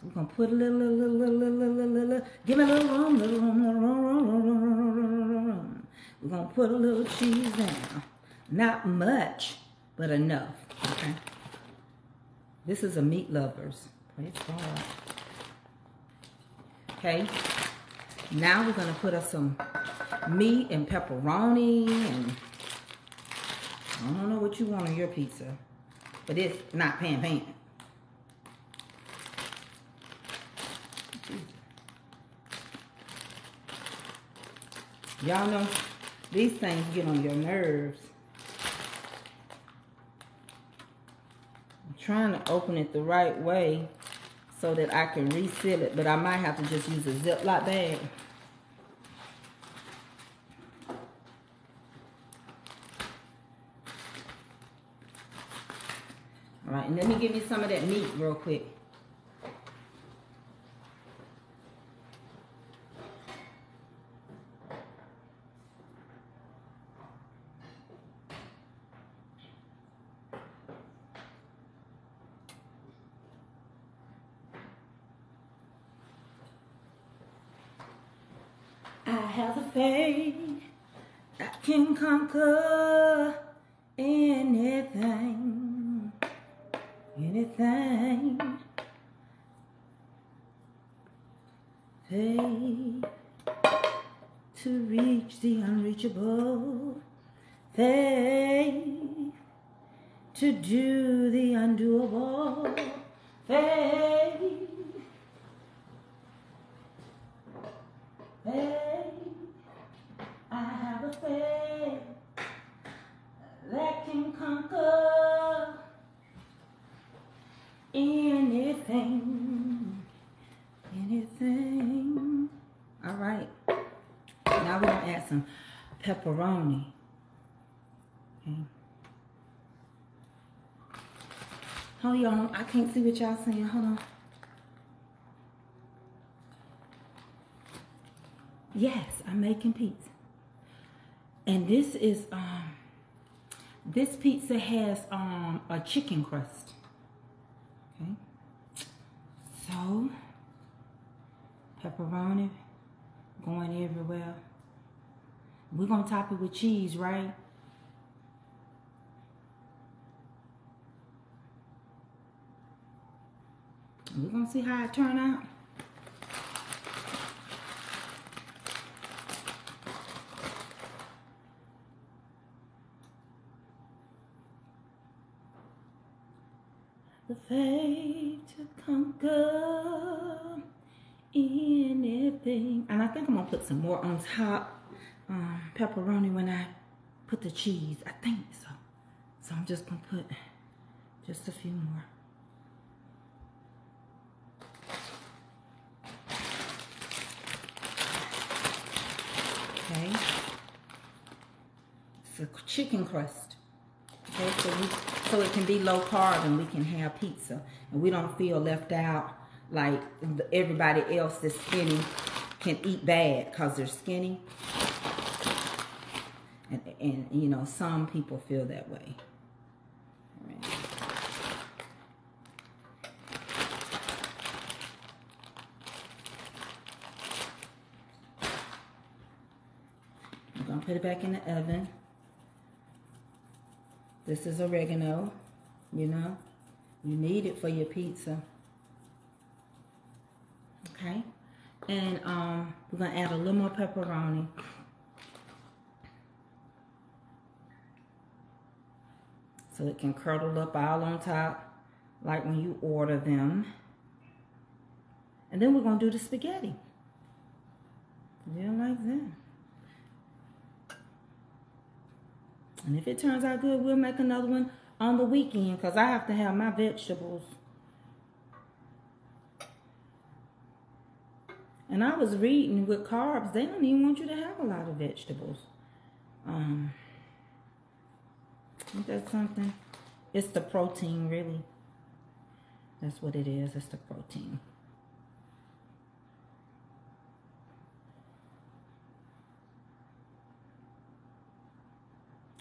So we're gonna put a little, little, little, little, little, little, little, little. Give me a little rum, little rum, little rum, little rum, little rum. little. We're gonna put a little cheese down. Not much, but enough. Okay. This is a meat lovers. Praise God. Okay. Now we're going to put us some meat and pepperoni and I don't know what you want on your pizza, but it's not pan pan. Y'all know these things get on your nerves. Trying to open it the right way so that I can reseal it, but I might have to just use a Ziploc bag. All right, and let me give you some of that meat real quick. have a faith that can conquer anything, anything. Faith to reach the unreachable. Faith to do the undoable. Faith. Faith. I have a faith that can conquer anything, anything. All right. Now we're to add some pepperoni. Okay. Hold on. I can't see what y'all saying. Hold on. Yes, I'm making pizza. And this is, um, this pizza has um, a chicken crust. Okay. So, pepperoni going everywhere. We're going to top it with cheese, right? We're going to see how it turn out. Faith to conquer anything. And I think I'm to put some more on top um, pepperoni when I put the cheese. I think so. So I'm just to put just a few more. Okay. It's a chicken crust. Okay, so so it can be low carb and we can have pizza and we don't feel left out like everybody else that's skinny can eat bad because they're skinny. And, and, you know, some people feel that way. I'm going to put it back in the oven. This is oregano, you know. You need it for your pizza. Okay. And um, we're gonna add a little more pepperoni. So it can curdle up all on top, like when you order them. And then we're gonna do the spaghetti. Yeah, like that. And if it turns out good, we'll make another one on the weekend because I have to have my vegetables. And I was reading with carbs, they don't even want you to have a lot of vegetables. Um, that something? It's the protein, really. That's what it is. It's the protein.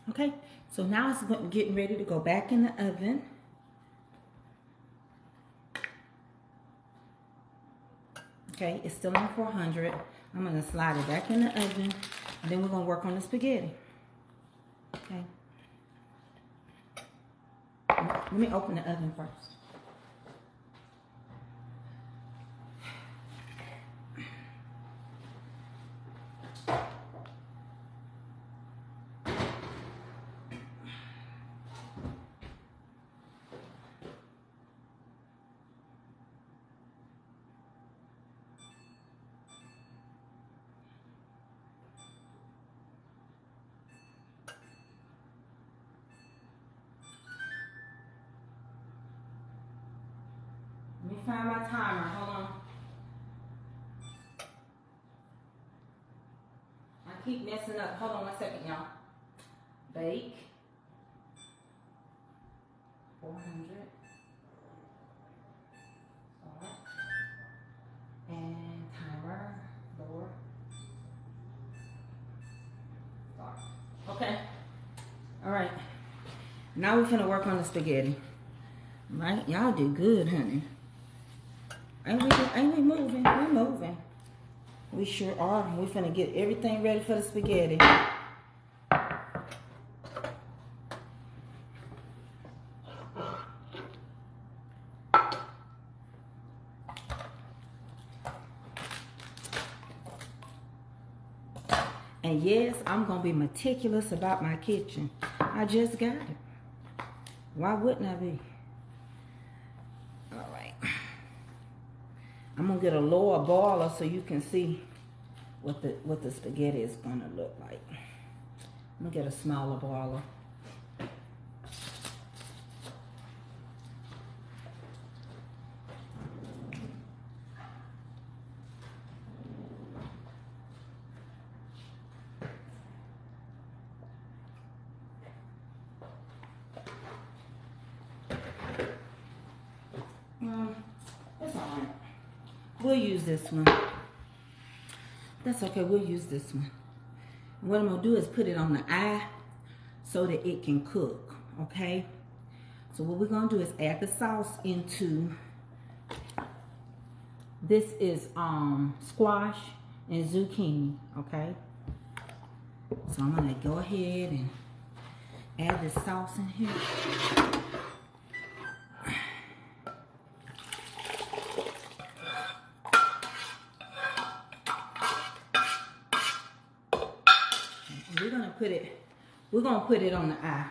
Okay, so now it's getting ready to go back in the oven. Okay, it's still on 400. I'm gonna slide it back in the oven, and then we're gonna work on the spaghetti. Okay. Let me open the oven first. Now we're gonna work on the spaghetti. Right? Y'all do good, honey. Ain't we, ain't we moving? We moving. We sure are. We finna get everything ready for the spaghetti. And yes, I'm gonna be meticulous about my kitchen. I just got it. Why wouldn't I be? All right. I'm gonna get a lower baller so you can see what the what the spaghetti is gonna look like. I'm gonna get a smaller boiler. Mm, it's all right. We'll use this one. That's okay, we'll use this one. What I'm gonna do is put it on the eye so that it can cook, okay? So what we're gonna do is add the sauce into, this is um squash and zucchini, okay? So I'm gonna go ahead and add the sauce in here. we're gonna put it we're gonna put it on the eye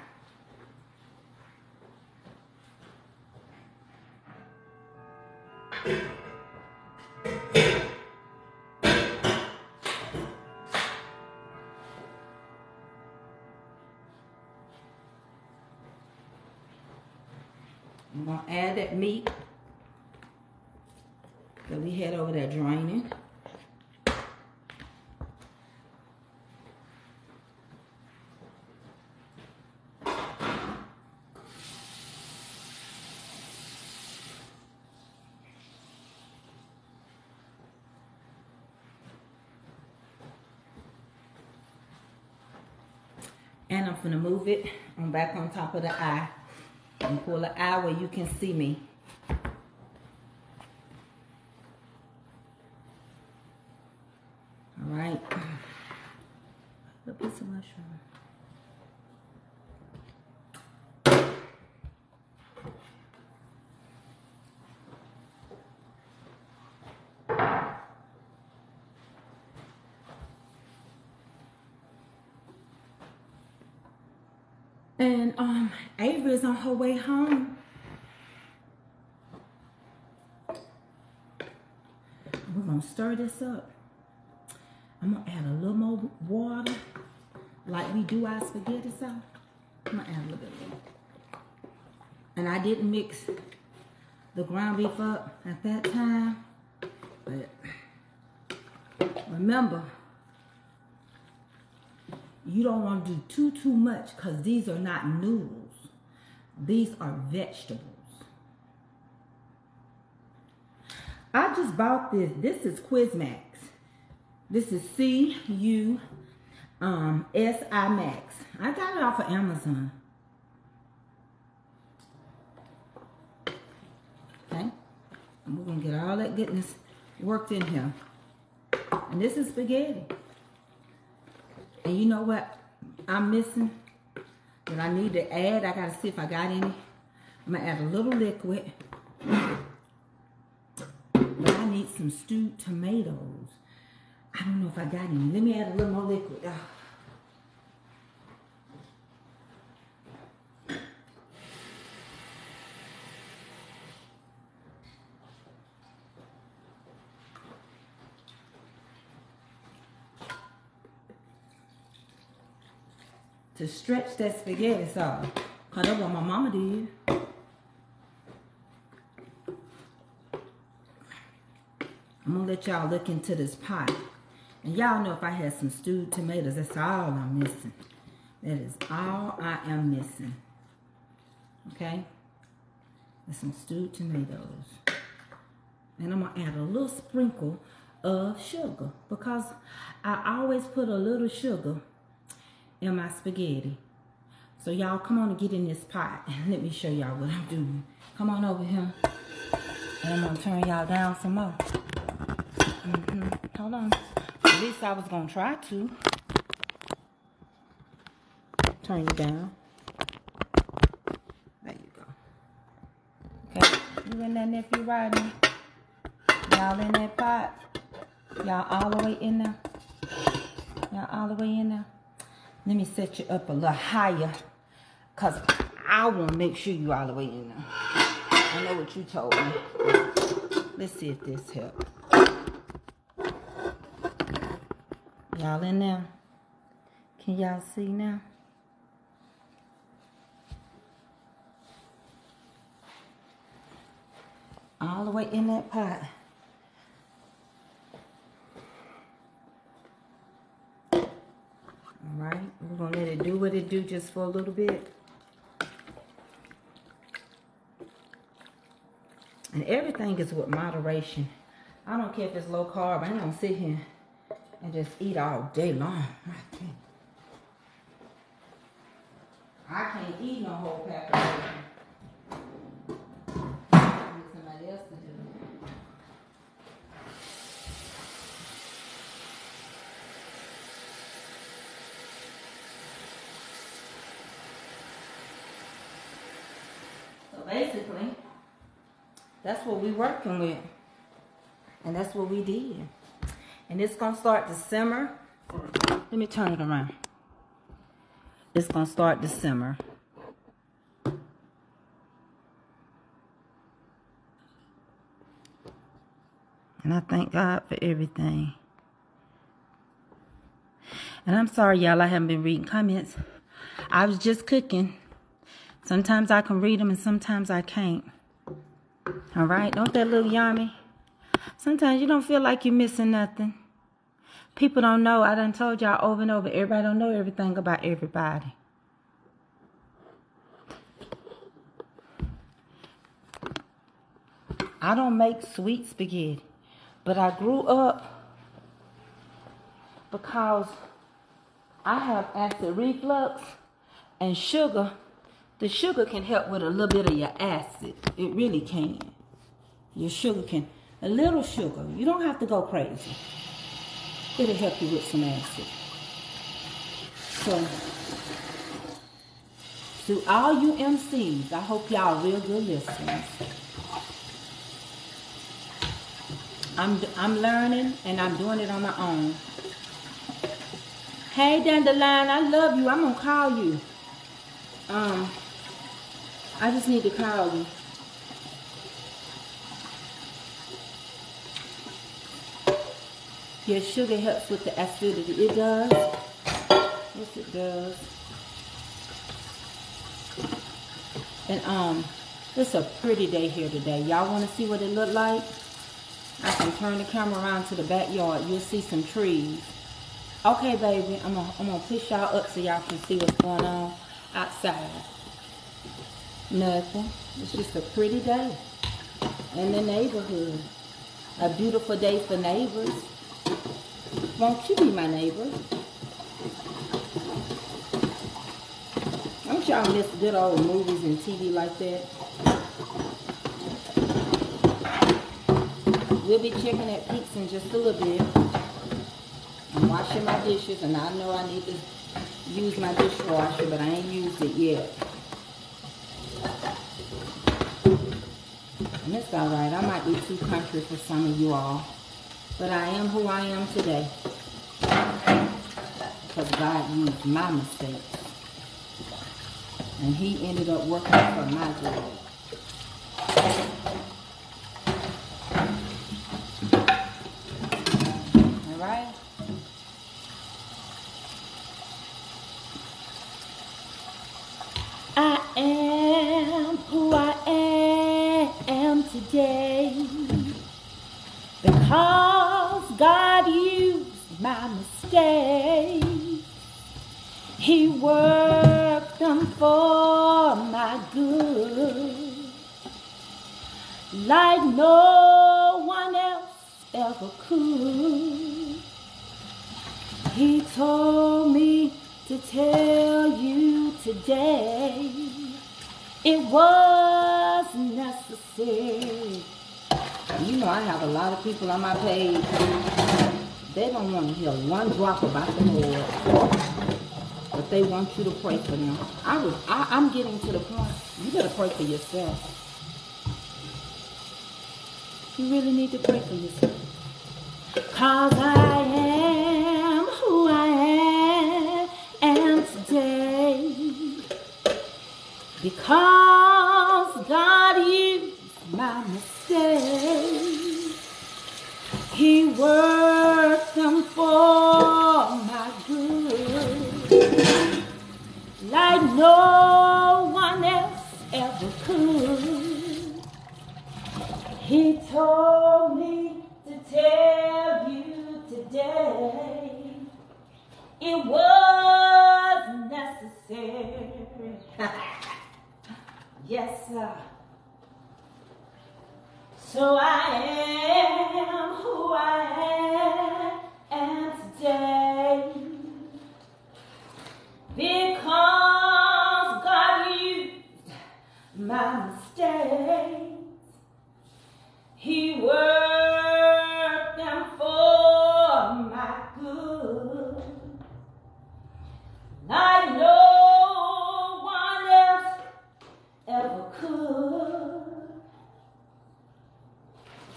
I'm gonna add that meat that we had over there draining. And I'm gonna move it I'm back on top of the eye and pull the eye where you can see me. All right. Little piece of mushroom. And um, Is on her way home. We're gonna stir this up. I'm gonna add a little more water, like we do our spaghetti sauce. I'm gonna add a little bit more. And I didn't mix the ground beef up at that time, but remember, you don't want to do too, too much because these are not noodles. These are vegetables. I just bought this. This is Cusimax. This is C-U um, S-I Max. I got it off of Amazon. Okay. And we're going to get all that goodness worked in here. And this is spaghetti. And you know what I'm missing? That I need to add. I got to see if I got any. I'm to add a little liquid. But I need some stewed tomatoes. I don't know if I got any. Let me add a little more liquid. Stretch that spaghetti sauce. Cause that's what my mama did. I'm gonna let y'all look into this pot. And y'all know if I had some stewed tomatoes, that's all I'm missing. That is all I am missing. Okay? And some stewed tomatoes. And I'm gonna add a little sprinkle of sugar because I always put a little sugar in my spaghetti. So y'all come on and get in this pot and let me show y'all what I'm doing. Come on over here. And I'm gonna turn y'all down some more. Mm -hmm. Hold on. At least I was gonna try to. Turn you down. There you go. Okay, you in that nephew riding? Y'all in that pot? Y'all all the way in there? Y'all all the way in there? Let me set you up a little higher because I want to make sure you all the way in there. I know what you told me. Let's see if this helps. Y'all in there? Can y'all see now? All the way in that pot. Right? We're going to let it do what it do just for a little bit. And everything is with moderation. I don't care if it's low carb. I ain't going to sit here and just eat all day long. I can't eat no whole pack of basically, that's what we're working with. And that's what we did. And it's going to start to simmer. Let me turn it around. It's going to start to simmer. And I thank God for everything. And I'm sorry, y'all, I haven't been reading comments. I was just cooking. Sometimes I can read them and sometimes I can't. All right? Don't that look yummy? Sometimes you don't feel like you're missing nothing. People don't know. I done told y'all over and over. Everybody don't know everything about everybody. I don't make sweet spaghetti. But I grew up because I have acid reflux and sugar the sugar can help with a little bit of your acid. It really can. Your sugar can, a little sugar. You don't have to go crazy. It'll help you with some acid. So, to all you MCs, I hope y'all real good listeners. I'm, I'm learning and I'm doing it on my own. Hey, Dandelion, I love you. I'm going to call you. Um, I just need to call you. Your sugar helps with the acidity. It does. Yes, it does. And um, it's a pretty day here today. Y'all want to see what it look like? I can turn the camera around to the backyard. You'll see some trees. Okay, baby. I'm gonna I'm gonna push y'all up so y'all can see what's going on outside. Nothing. It's just a pretty day in the neighborhood. A beautiful day for neighbors. Won't you be my neighbor? Don't y'all miss good old movies and TV like that? We'll be checking at Pete's in just a little bit. I'm washing my dishes and I know I need to use my dishwasher, but I ain't used it yet. And it's alright. I might be too country for some of you all. But I am who I am today. Because God used my mistakes. And he ended up working for my good. Alright? I am who I am today because God used my mistakes. He worked them for my good, like no one else ever could. He told me to tell you today it was necessary. You know I have a lot of people on my page. They don't want to hear one drop about the Lord. But they want you to pray for them. I was I, I'm getting to the point. You better pray for yourself. You really need to pray for yourself. Cause I am who I am and today. Because God used my mistakes. He worked them for my good. Like no one else ever could. He told me to tell you today it was necessary. yes, sir. So I am who I am today because God used my mistakes. He worked them for my good. Like no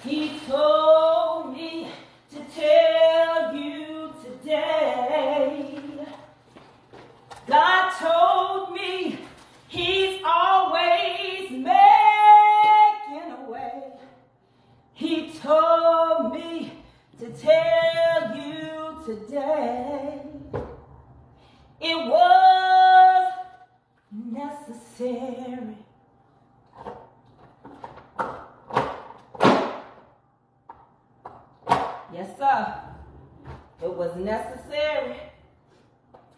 He told me to tell you today. God told me He's always making a way. He told me to tell you today it was necessary. Yes. It was necessary.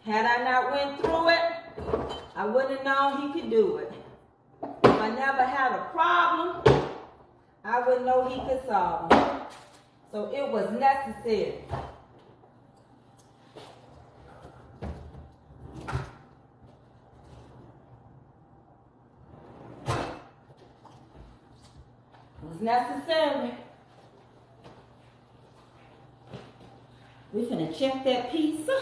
Had I not went through it, I wouldn't have known he could do it. If I never had a problem, I wouldn't know he could solve them. So it was necessary. It was necessary. We finna check that pizza.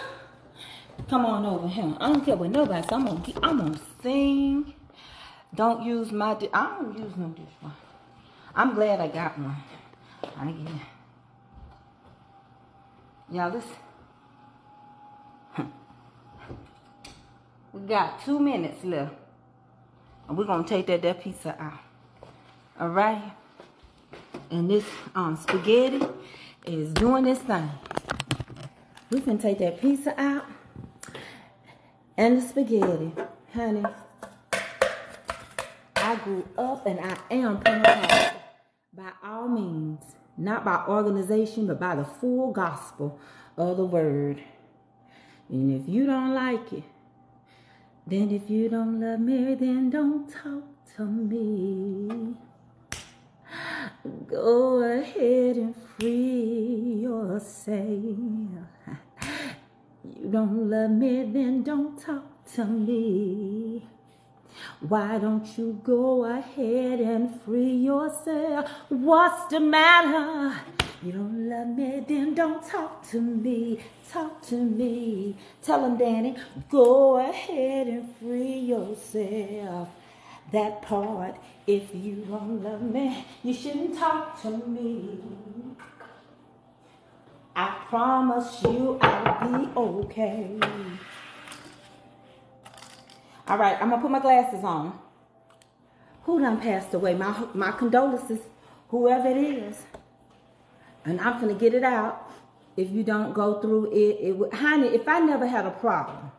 Come on over here. I don't care what nobody. I'm gonna, I'm gonna sing. Don't use my, I don't use no dishwasher. I'm glad I got one. I get Y'all listen. We got two minutes left. And we're to take that, that pizza out. All right? And this um, spaghetti is doing this thing. We can take that pizza out and the spaghetti. Honey, I grew up and I am Pentecostal by all means. Not by organization, but by the full gospel of the word. And if you don't like it, then if you don't love me, then don't talk to me. Go ahead and free yourself. You don't love me, then don't talk to me. Why don't you go ahead and free yourself? What's the matter? You don't love me, then don't talk to me. Talk to me. Tell him, Danny, go ahead and free yourself. That part, if you don't love me, you shouldn't talk to me. I promise you I'll be okay. All right, I'm gonna put my glasses on. Who done passed away? My my condolences, whoever it is. And I'm gonna get it out. If you don't go through it, it would, honey. If I never had a problem,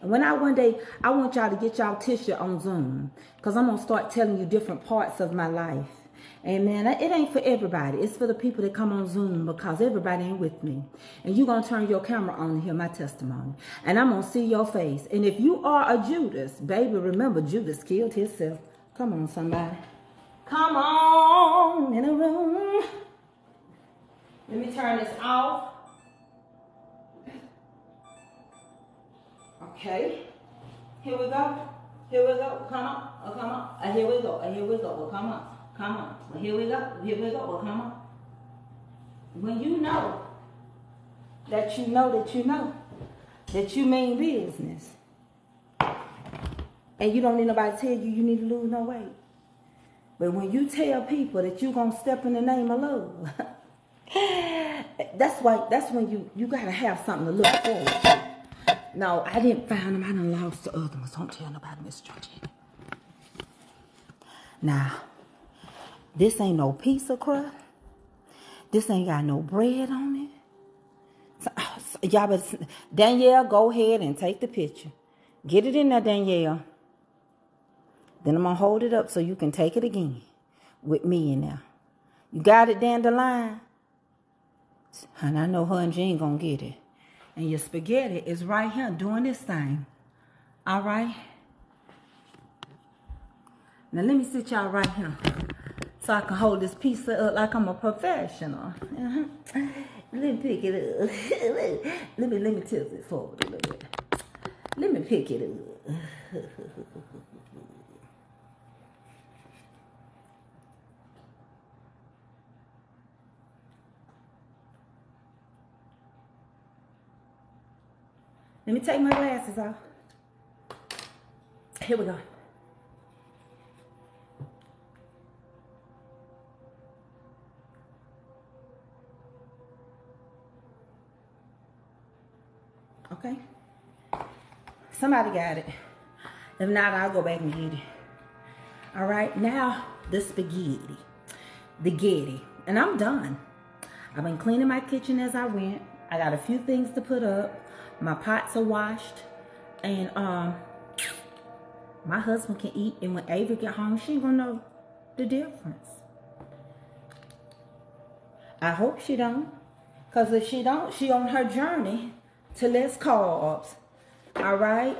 and when I one day, I want y'all to get y'all tissue on Zoom, cause I'm gonna start telling you different parts of my life. Amen. It ain't for everybody. It's for the people that come on Zoom because everybody ain't with me. And you're going to turn your camera on and hear my testimony. And I'm going to see your face. And if you are a Judas, baby, remember Judas killed himself. Come on, somebody. Come on in the room. Let me turn this off. Okay. Here we go. Here we go. Come on. Oh, come on. Uh, here we go. Uh, here we go. Come on. Come on. Well, here we go. Here we go. Well, come on. When you know that you know that you know that you mean business, and you don't need nobody to tell you you need to lose no weight. But when you tell people that you're gonna step in the name of love, that's why that's when you you gotta have something to look for. No, I didn't find them. I done lost the other ones. Don't tell nobody, Miss Georgina. Now, this ain't no pizza crust. This ain't got no bread on it. So, uh, so, y'all, but Danielle, go ahead and take the picture. Get it in there, Danielle. Then I'm to hold it up so you can take it again with me in there. You got it, Dandelion? And I know her and Jean to get it. And your spaghetti is right here doing this thing. All right? Now, let me sit y'all right here so I can hold this pizza up like I'm a professional. Uh-huh. Let me pick it up. let me let me tilt it forward a little bit. Let me pick it up. Let me take my glasses off. Here we go. Okay? Somebody got it. If not, I'll go back and get it. All right, now the spaghetti. The getty. And I'm done. I've been cleaning my kitchen as I went. I got a few things to put up. My pots are washed. And um, my husband can eat. And when Avery get home, she gonna know the difference. I hope she don't. Because if she don't, she on her journey to less carbs. All right.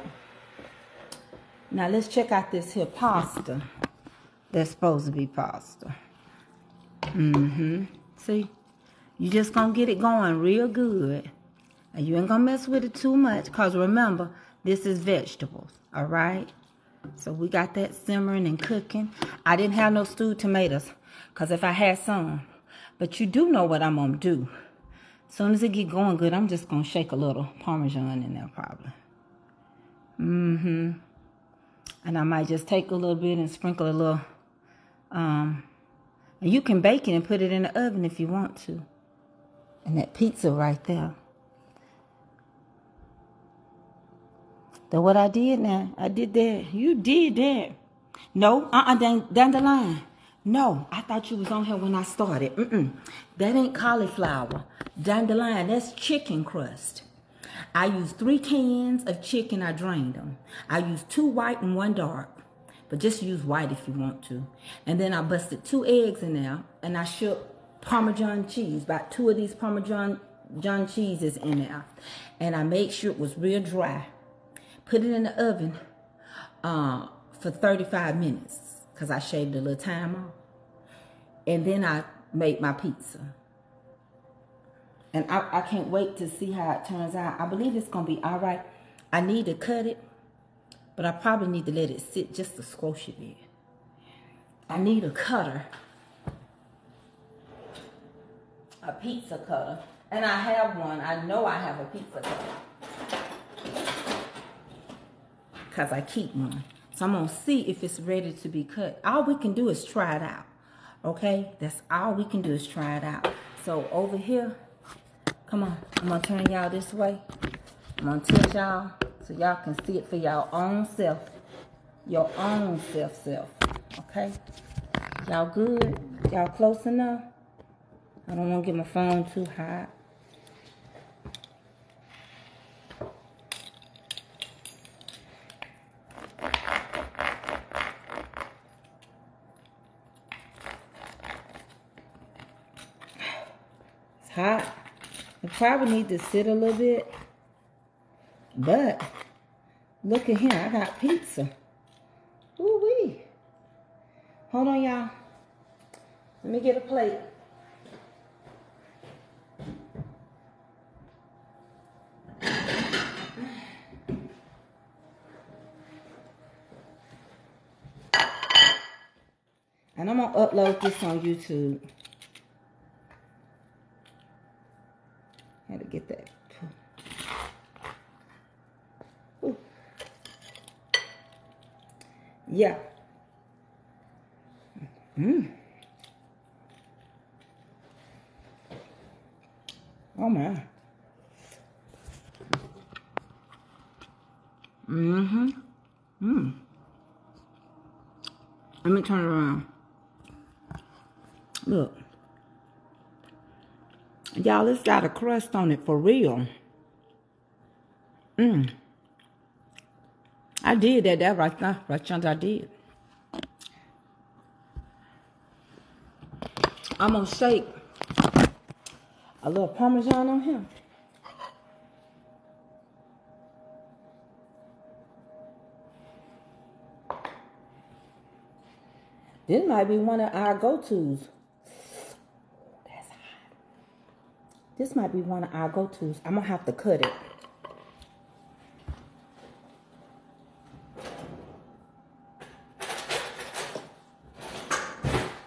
Now let's check out this here pasta. That's supposed to be pasta. Mm-hmm. See? You just gonna get it going real good. And you ain't gonna mess with it too much. Because remember, this is vegetables. All right? So we got that simmering and cooking. I didn't have no stewed tomatoes. Because if I had some. But you do know what I'm gonna do. Soon as it get going good, I'm just gonna shake a little Parmesan in there probably. Mm-hmm. And I might just take a little bit and sprinkle a little, um, you can bake it and put it in the oven if you want to. And that pizza right there. That what I did now. I did that. You did that. No, uh-uh, down, down the line. No, I thought you was on here when I started. Mm-mm. That ain't cauliflower. Dandelion, that's chicken crust. I used three cans of chicken. I drained them. I used two white and one dark. But just use white if you want to. And then I busted two eggs in there. And I shook Parmesan cheese. About two of these Parmesan John cheeses in there. And I made sure it was real dry. Put it in the oven uh, for 35 minutes. Because I shaved a little time off. And then I made my pizza. And I, I can't wait to see how it turns out. I believe it's going to be all right. I need to cut it, but I probably need to let it sit just to squash it bit. I need a cutter, a pizza cutter. And I have one. I know I have a pizza cutter. Because I keep one. So I'm going to see if it's ready to be cut. All we can do is try it out. Okay? That's all we can do is try it out. So over here, Come on. I'm going to turn y'all this way. I'm going to tilt y'all so y'all can see it for y'all own self. Your own self-self. Okay? Y'all good? Y'all close enough? I don't want to get my phone too hot. It's hot. I probably need to sit a little bit. But look at here. I got pizza. Ooh wee. Hold on, y'all. Let me get a plate. And I'm going to upload this on YouTube. Get that. Ooh. Yeah. Mmm. Oh my. Mm-hmm. Mmm. Let me turn it around. Look. Y'all, it's got a crust on it for real. Mmm. I did that, that right now. Right chance I did. I'm to shake a little Parmesan on him. This might be one of our go-tos. This might be one of our go-tos. I'm going to have to cut it.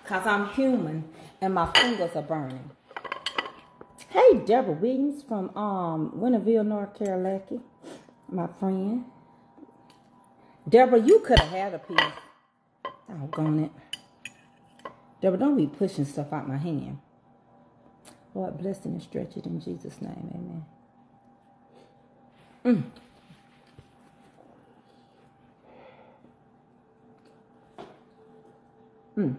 Because I'm human and my fingers are burning. Hey, Deborah Williams from um, Winterville, North Carolina. My friend. Deborah, you could have had a piece. Doggone it. Deborah, don't be pushing stuff out my hand. Lord, bless it and stretch it in Jesus' name. Amen. Mm. Mm.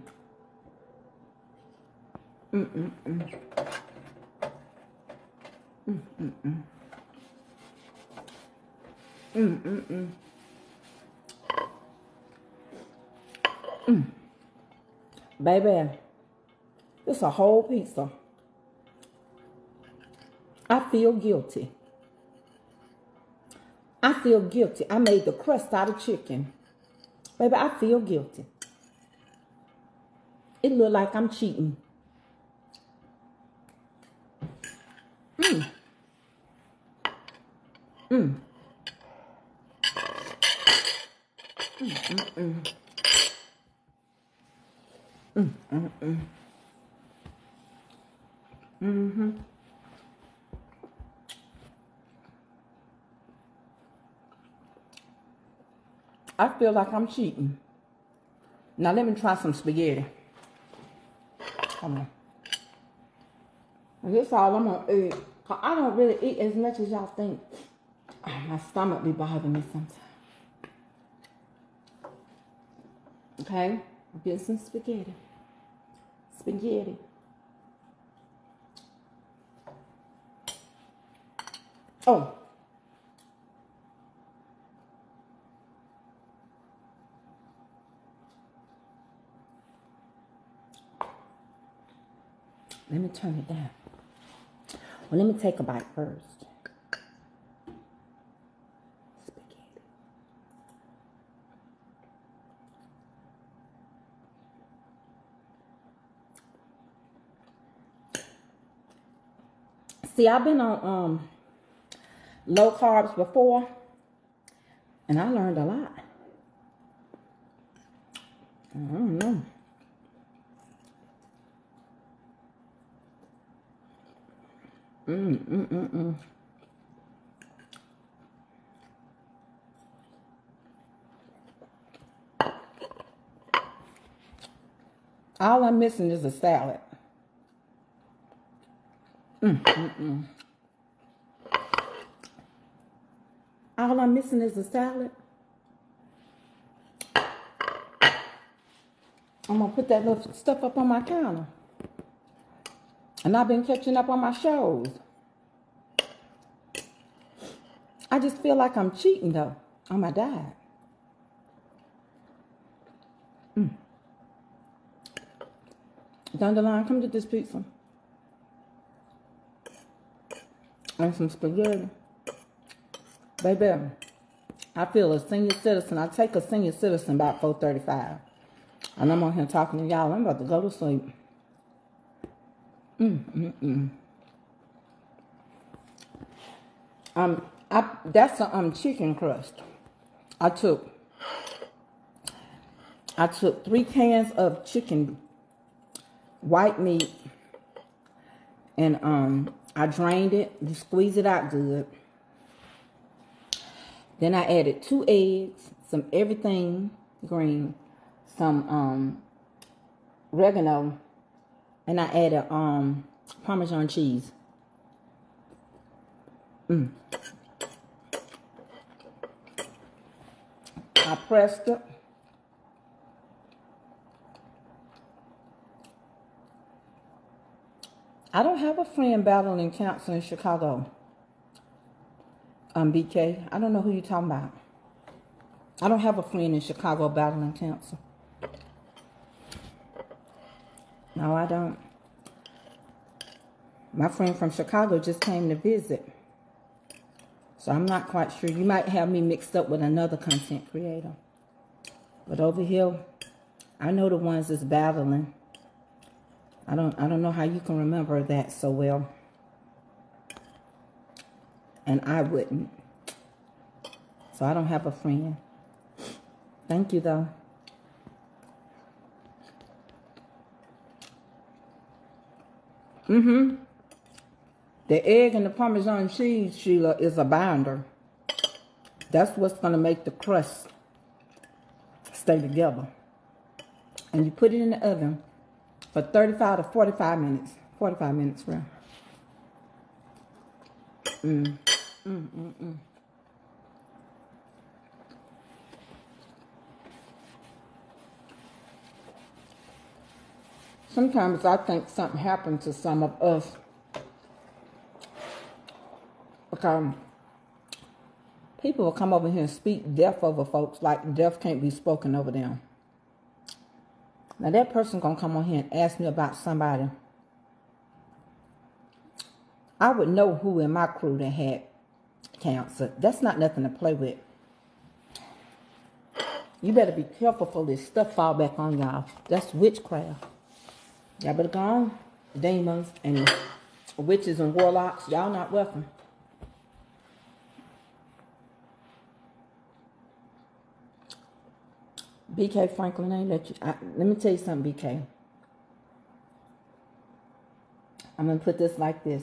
Mm, mm, mm. Mm, mm, mm. Mm, mm, mm. Mm. Baby, it's a whole pizza. Feel guilty. I feel guilty. I made the crust out of chicken. Baby, I feel guilty. It look like I'm cheating. Mmm. Mmm. Mm, mm, mm. Mm, mm, mm. Mm-hmm. I feel like I'm cheating. Now let me try some spaghetti. Come on. This all I'm gonna eat. I don't really eat as much as y'all think. Oh, my stomach be bothering me sometimes. Okay, get some spaghetti. Spaghetti. Oh. Let me turn it down. Well, let me take a bite first. Spaghetti. See, I've been on um low carbs before, and I learned a lot. I don't know. Mm, mm, mm, mm. All I'm missing is a salad. Mm, mm, mm. All I'm missing is a salad. I'm going to put that little stuff up on my counter. And I've been catching up on my shows. I just feel like I'm cheating, though, on my diet. Mm. Dandelion, come get this pizza. And some spaghetti. Baby, I feel a senior citizen. I take a senior citizen about 435. And I'm on here talking to y'all. I'm about to go to sleep. Mm, mm, mm. Um, I, that's a um, chicken crust. I took, I took three cans of chicken, white meat, and um, I drained it, squeeze it out good. Then I added two eggs, some everything green, some um, oregano, and I added um, Parmesan cheese. Mm. I pressed it. I don't have a friend battling cancer in Chicago um, BK. I don't know who you're talking about. I don't have a friend in Chicago battling cancer. No, I don't. My friend from Chicago just came to visit. So I'm not quite sure. You might have me mixed up with another content creator. But over here, I know the ones that's battling. I don't I don't know how you can remember that so well and I wouldn't. So I don't have a friend. Thank you, though. Mm-hmm. The egg and the Parmesan cheese, Sheila, is a binder. That's what's going to make the crust stay together. And you put it in the oven for 35 to 45 minutes. 45 minutes, right? Mm. Mm, mm, mm. Sometimes I think something happened to some of us because people will come over here and speak death over folks like death can't be spoken over them. Now that person gonna come on here and ask me about somebody. I would know who in my crew that had cancer. That's not nothing to play with. You better be careful for this stuff fall back on y'all. That's witchcraft. Y'all better go on. Demons and witches and warlocks, y'all not welcome. BK Franklin ain't let you. I, let me tell you something, BK. I'm gonna put this like this.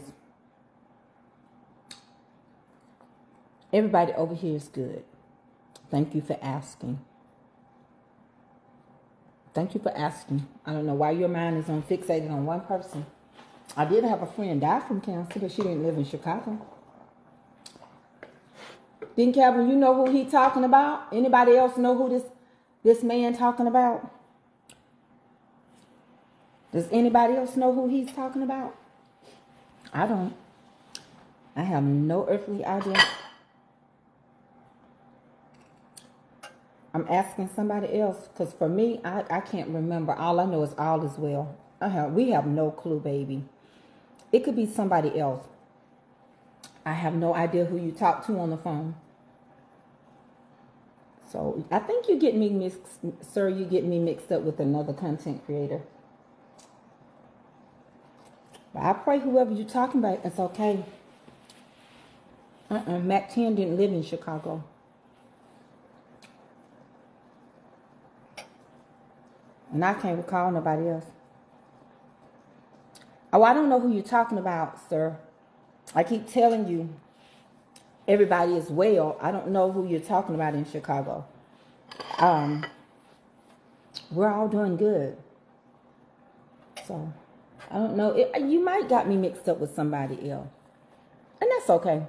Everybody over here is good. Thank you for asking. Thank you for asking. I don't know why your mind is on fixated on one person. I did have a friend die from cancer, but she didn't live in Chicago. Then Kevin, you know who he talking about? Anybody else know who this this man talking about? Does anybody else know who he's talking about? I don't. I have no earthly idea. I'm asking somebody else because for me, I, I can't remember. All I know is all is well. We have no clue, baby. It could be somebody else. I have no idea who you talk to on the phone. So I think you get me mixed, sir. You get me mixed up with another content creator. But I pray whoever you're talking about, it's okay. Uh-uh. Mac 10 didn't live in Chicago. And I can't recall nobody else. Oh, I don't know who you're talking about, sir. I keep telling you, everybody is well. I don't know who you're talking about in Chicago. Um, we're all doing good. So, I don't know. It, you might got me mixed up with somebody else. And that's okay.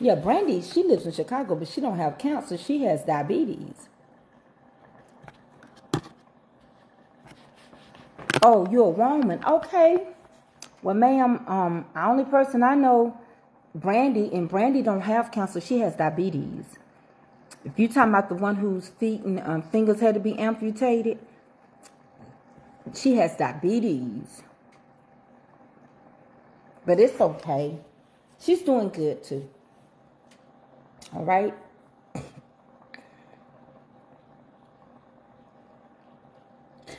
Yeah, Brandy, she lives in Chicago, but she don't have cancer. She has diabetes. Oh, you're a woman. Okay. Well, ma'am, um, the only person I know, Brandy, and Brandy don't have cancer. She has diabetes. If you're talking about the one whose feet and um, fingers had to be amputated, she has diabetes. But it's okay. She's doing good too. All right.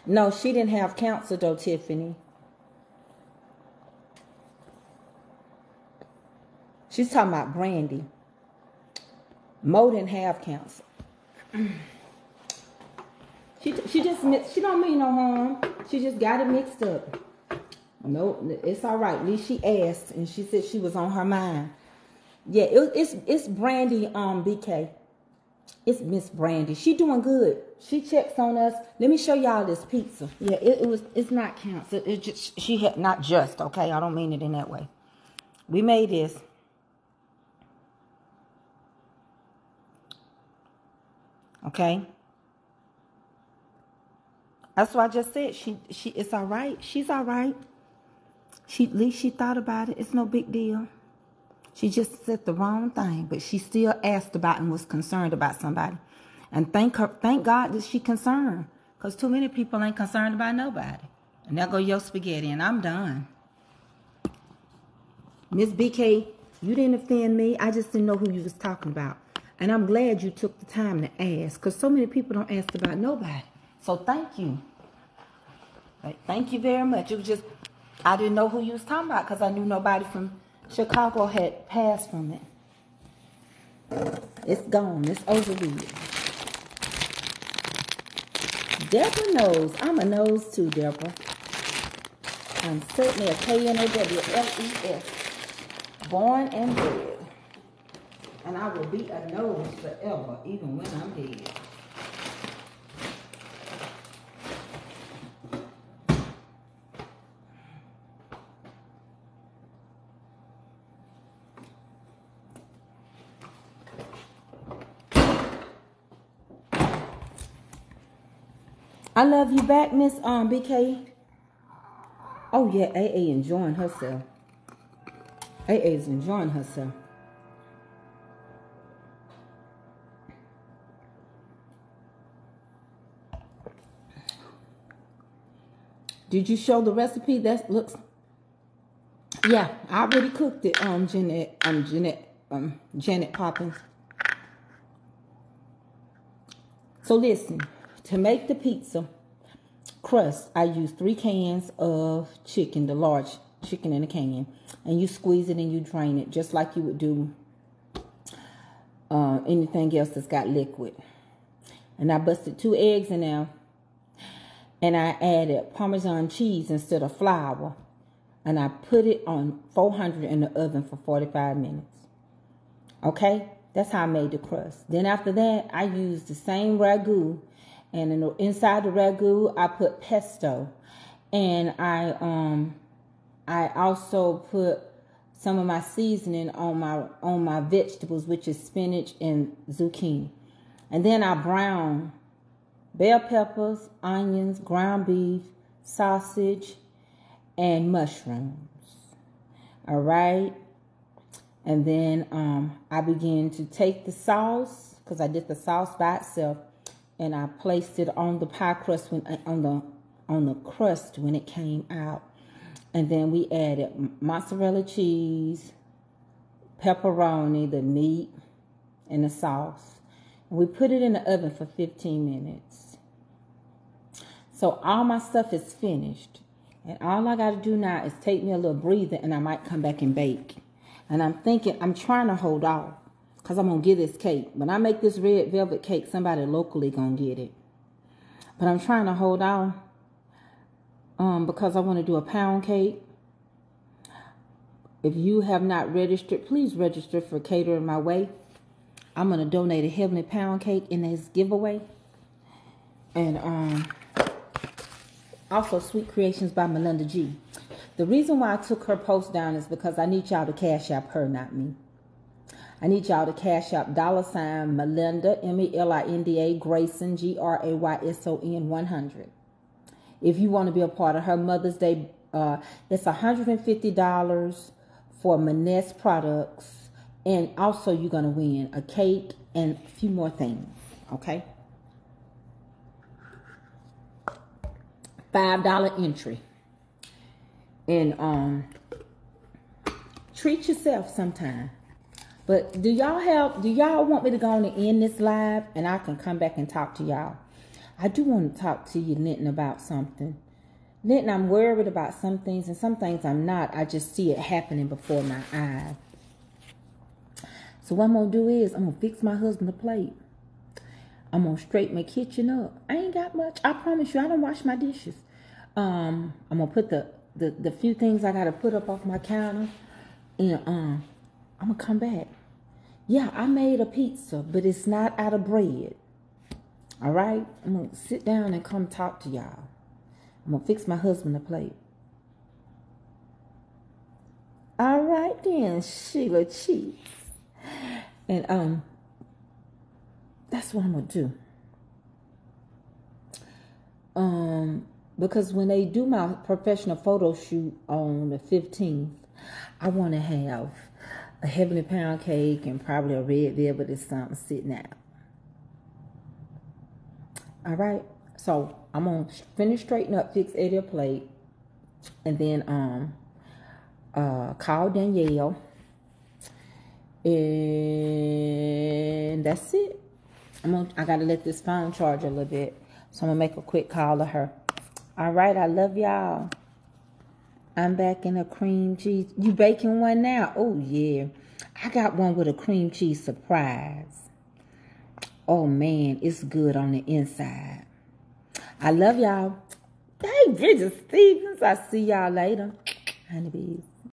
No, she didn't have cancer though, Tiffany. She's talking about Brandy. Mo didn't have cancer. She she just she don't mean no harm. She just got it mixed up. No, it's all right. At least she asked, and she said she was on her mind. Yeah, it, it's it's Brandy um BK. It's Miss Brandy. She doing good. She checks on us. Let me show y'all this pizza. Yeah, it, it was. It's not cancer. It just she had not just. Okay, I don't mean it in that way. We made this. Okay. That's what I just said. She she it's all right. She's all right. She at least she thought about it. It's no big deal. She just said the wrong thing, but she still asked about and was concerned about somebody. And thank her, thank God that she concerned. Because too many people ain't concerned about nobody. And there go your spaghetti, and I'm done. Miss BK, you didn't offend me. I just didn't know who you was talking about. And I'm glad you took the time to ask. Because so many people don't ask about nobody. So thank you. thank you very much. It was just, I didn't know who you was talking about because I knew nobody from Chicago had passed from it. It's gone. It's over with. Deborah knows. I'm a Knowles too, Deborah. I'm certainly a K-N-O-W-L-E-S. Born and bred. And I will be a Knowles forever, even when I'm dead. I love you back, Miss um BK. Oh yeah, AA enjoying herself. AA is enjoying herself. Did you show the recipe? That looks. Yeah, I already cooked it. Um, Jeanette. Um, Jeanette. Um, Janet Poppins. So listen to make the pizza crust, I use three cans of chicken, the large chicken in a can. And you squeeze it and you drain it just like you would do uh, anything else that's got liquid. And I busted two eggs in there. And I added Parmesan cheese instead of flour. And I put it on 400 in the oven for 45 minutes. Okay? That's how I made the crust. Then after that, I used the same ragu, and in inside the ragu, I put pesto, and I um, I also put some of my seasoning on my on my vegetables, which is spinach and zucchini, and then I brown bell peppers, onions, ground beef, sausage, and mushrooms. All right. And then um, I begin to take the sauce because I did the sauce by itself, and I placed it on the pie crust when uh, on the on the crust when it came out. And then we added mozzarella cheese, pepperoni, the meat, and the sauce. And we put it in the oven for 15 minutes. So all my stuff is finished. And all I got to do now is take me a little breather and I might come back and bake. And I'm thinking, I'm trying to hold off because I'm going to get this cake. When I make this red velvet cake, somebody locally going to get it. But I'm trying to hold on um, because I want to do a pound cake. If you have not registered, please register for Catering My Way. I'm going to donate a Heavenly Pound Cake in this giveaway. And um, also Sweet Creations by Melinda G. The reason why I took her post down is because I need y'all to cash app her, not me. I need y'all to cash app dollar sign Melinda, M E L I N D A, Grayson, G R A Y S O N 100. If you want to be a part of her Mother's Day, uh, it's $150 for Maness products. And also, you're going to win a cake and a few more things. Okay? $5 entry and um treat yourself sometime. But do y'all have do y'all want me to go on and end this live and I can come back and talk to y'all? I do want to talk to you, Linton, about something. Linton, I'm worried about some things and some things I'm not. I just see it happening before my eyes. So what I'm gonna do is I'm gonna fix my husband a plate. I'm gonna straighten my kitchen up. I ain't got much. I promise you, I don't wash my dishes. Um, I'm gonna put the the, the few things I gotta put up off my counter, and um, I'm gonna come back. Yeah, I made a pizza, but it's not out of bread. All right, I'm gonna sit down and come talk to y'all. I'm gonna fix my husband a plate. All right then, Sheila Cheeks. And um, that's what I'm gonna do. Um, because when they do my professional photo shoot on the 15th, I want to have a heavenly pound cake and probably a red velvet or something sitting out. All right, so I'm gonna finish straightening up, fix Eddie a plate, and then um uh call Danielle, and that's it. I'm gonna I gotta let this phone charge a little bit, so I'm gonna make a quick call to her. All right, I love y'all. I'm back in a cream cheese. You baking one now? Oh, yeah. I got one with a cream cheese surprise. Oh, man, it's good on the inside. I love y'all. Hey, Bridget Stevens. I see y'all later. Honeybees.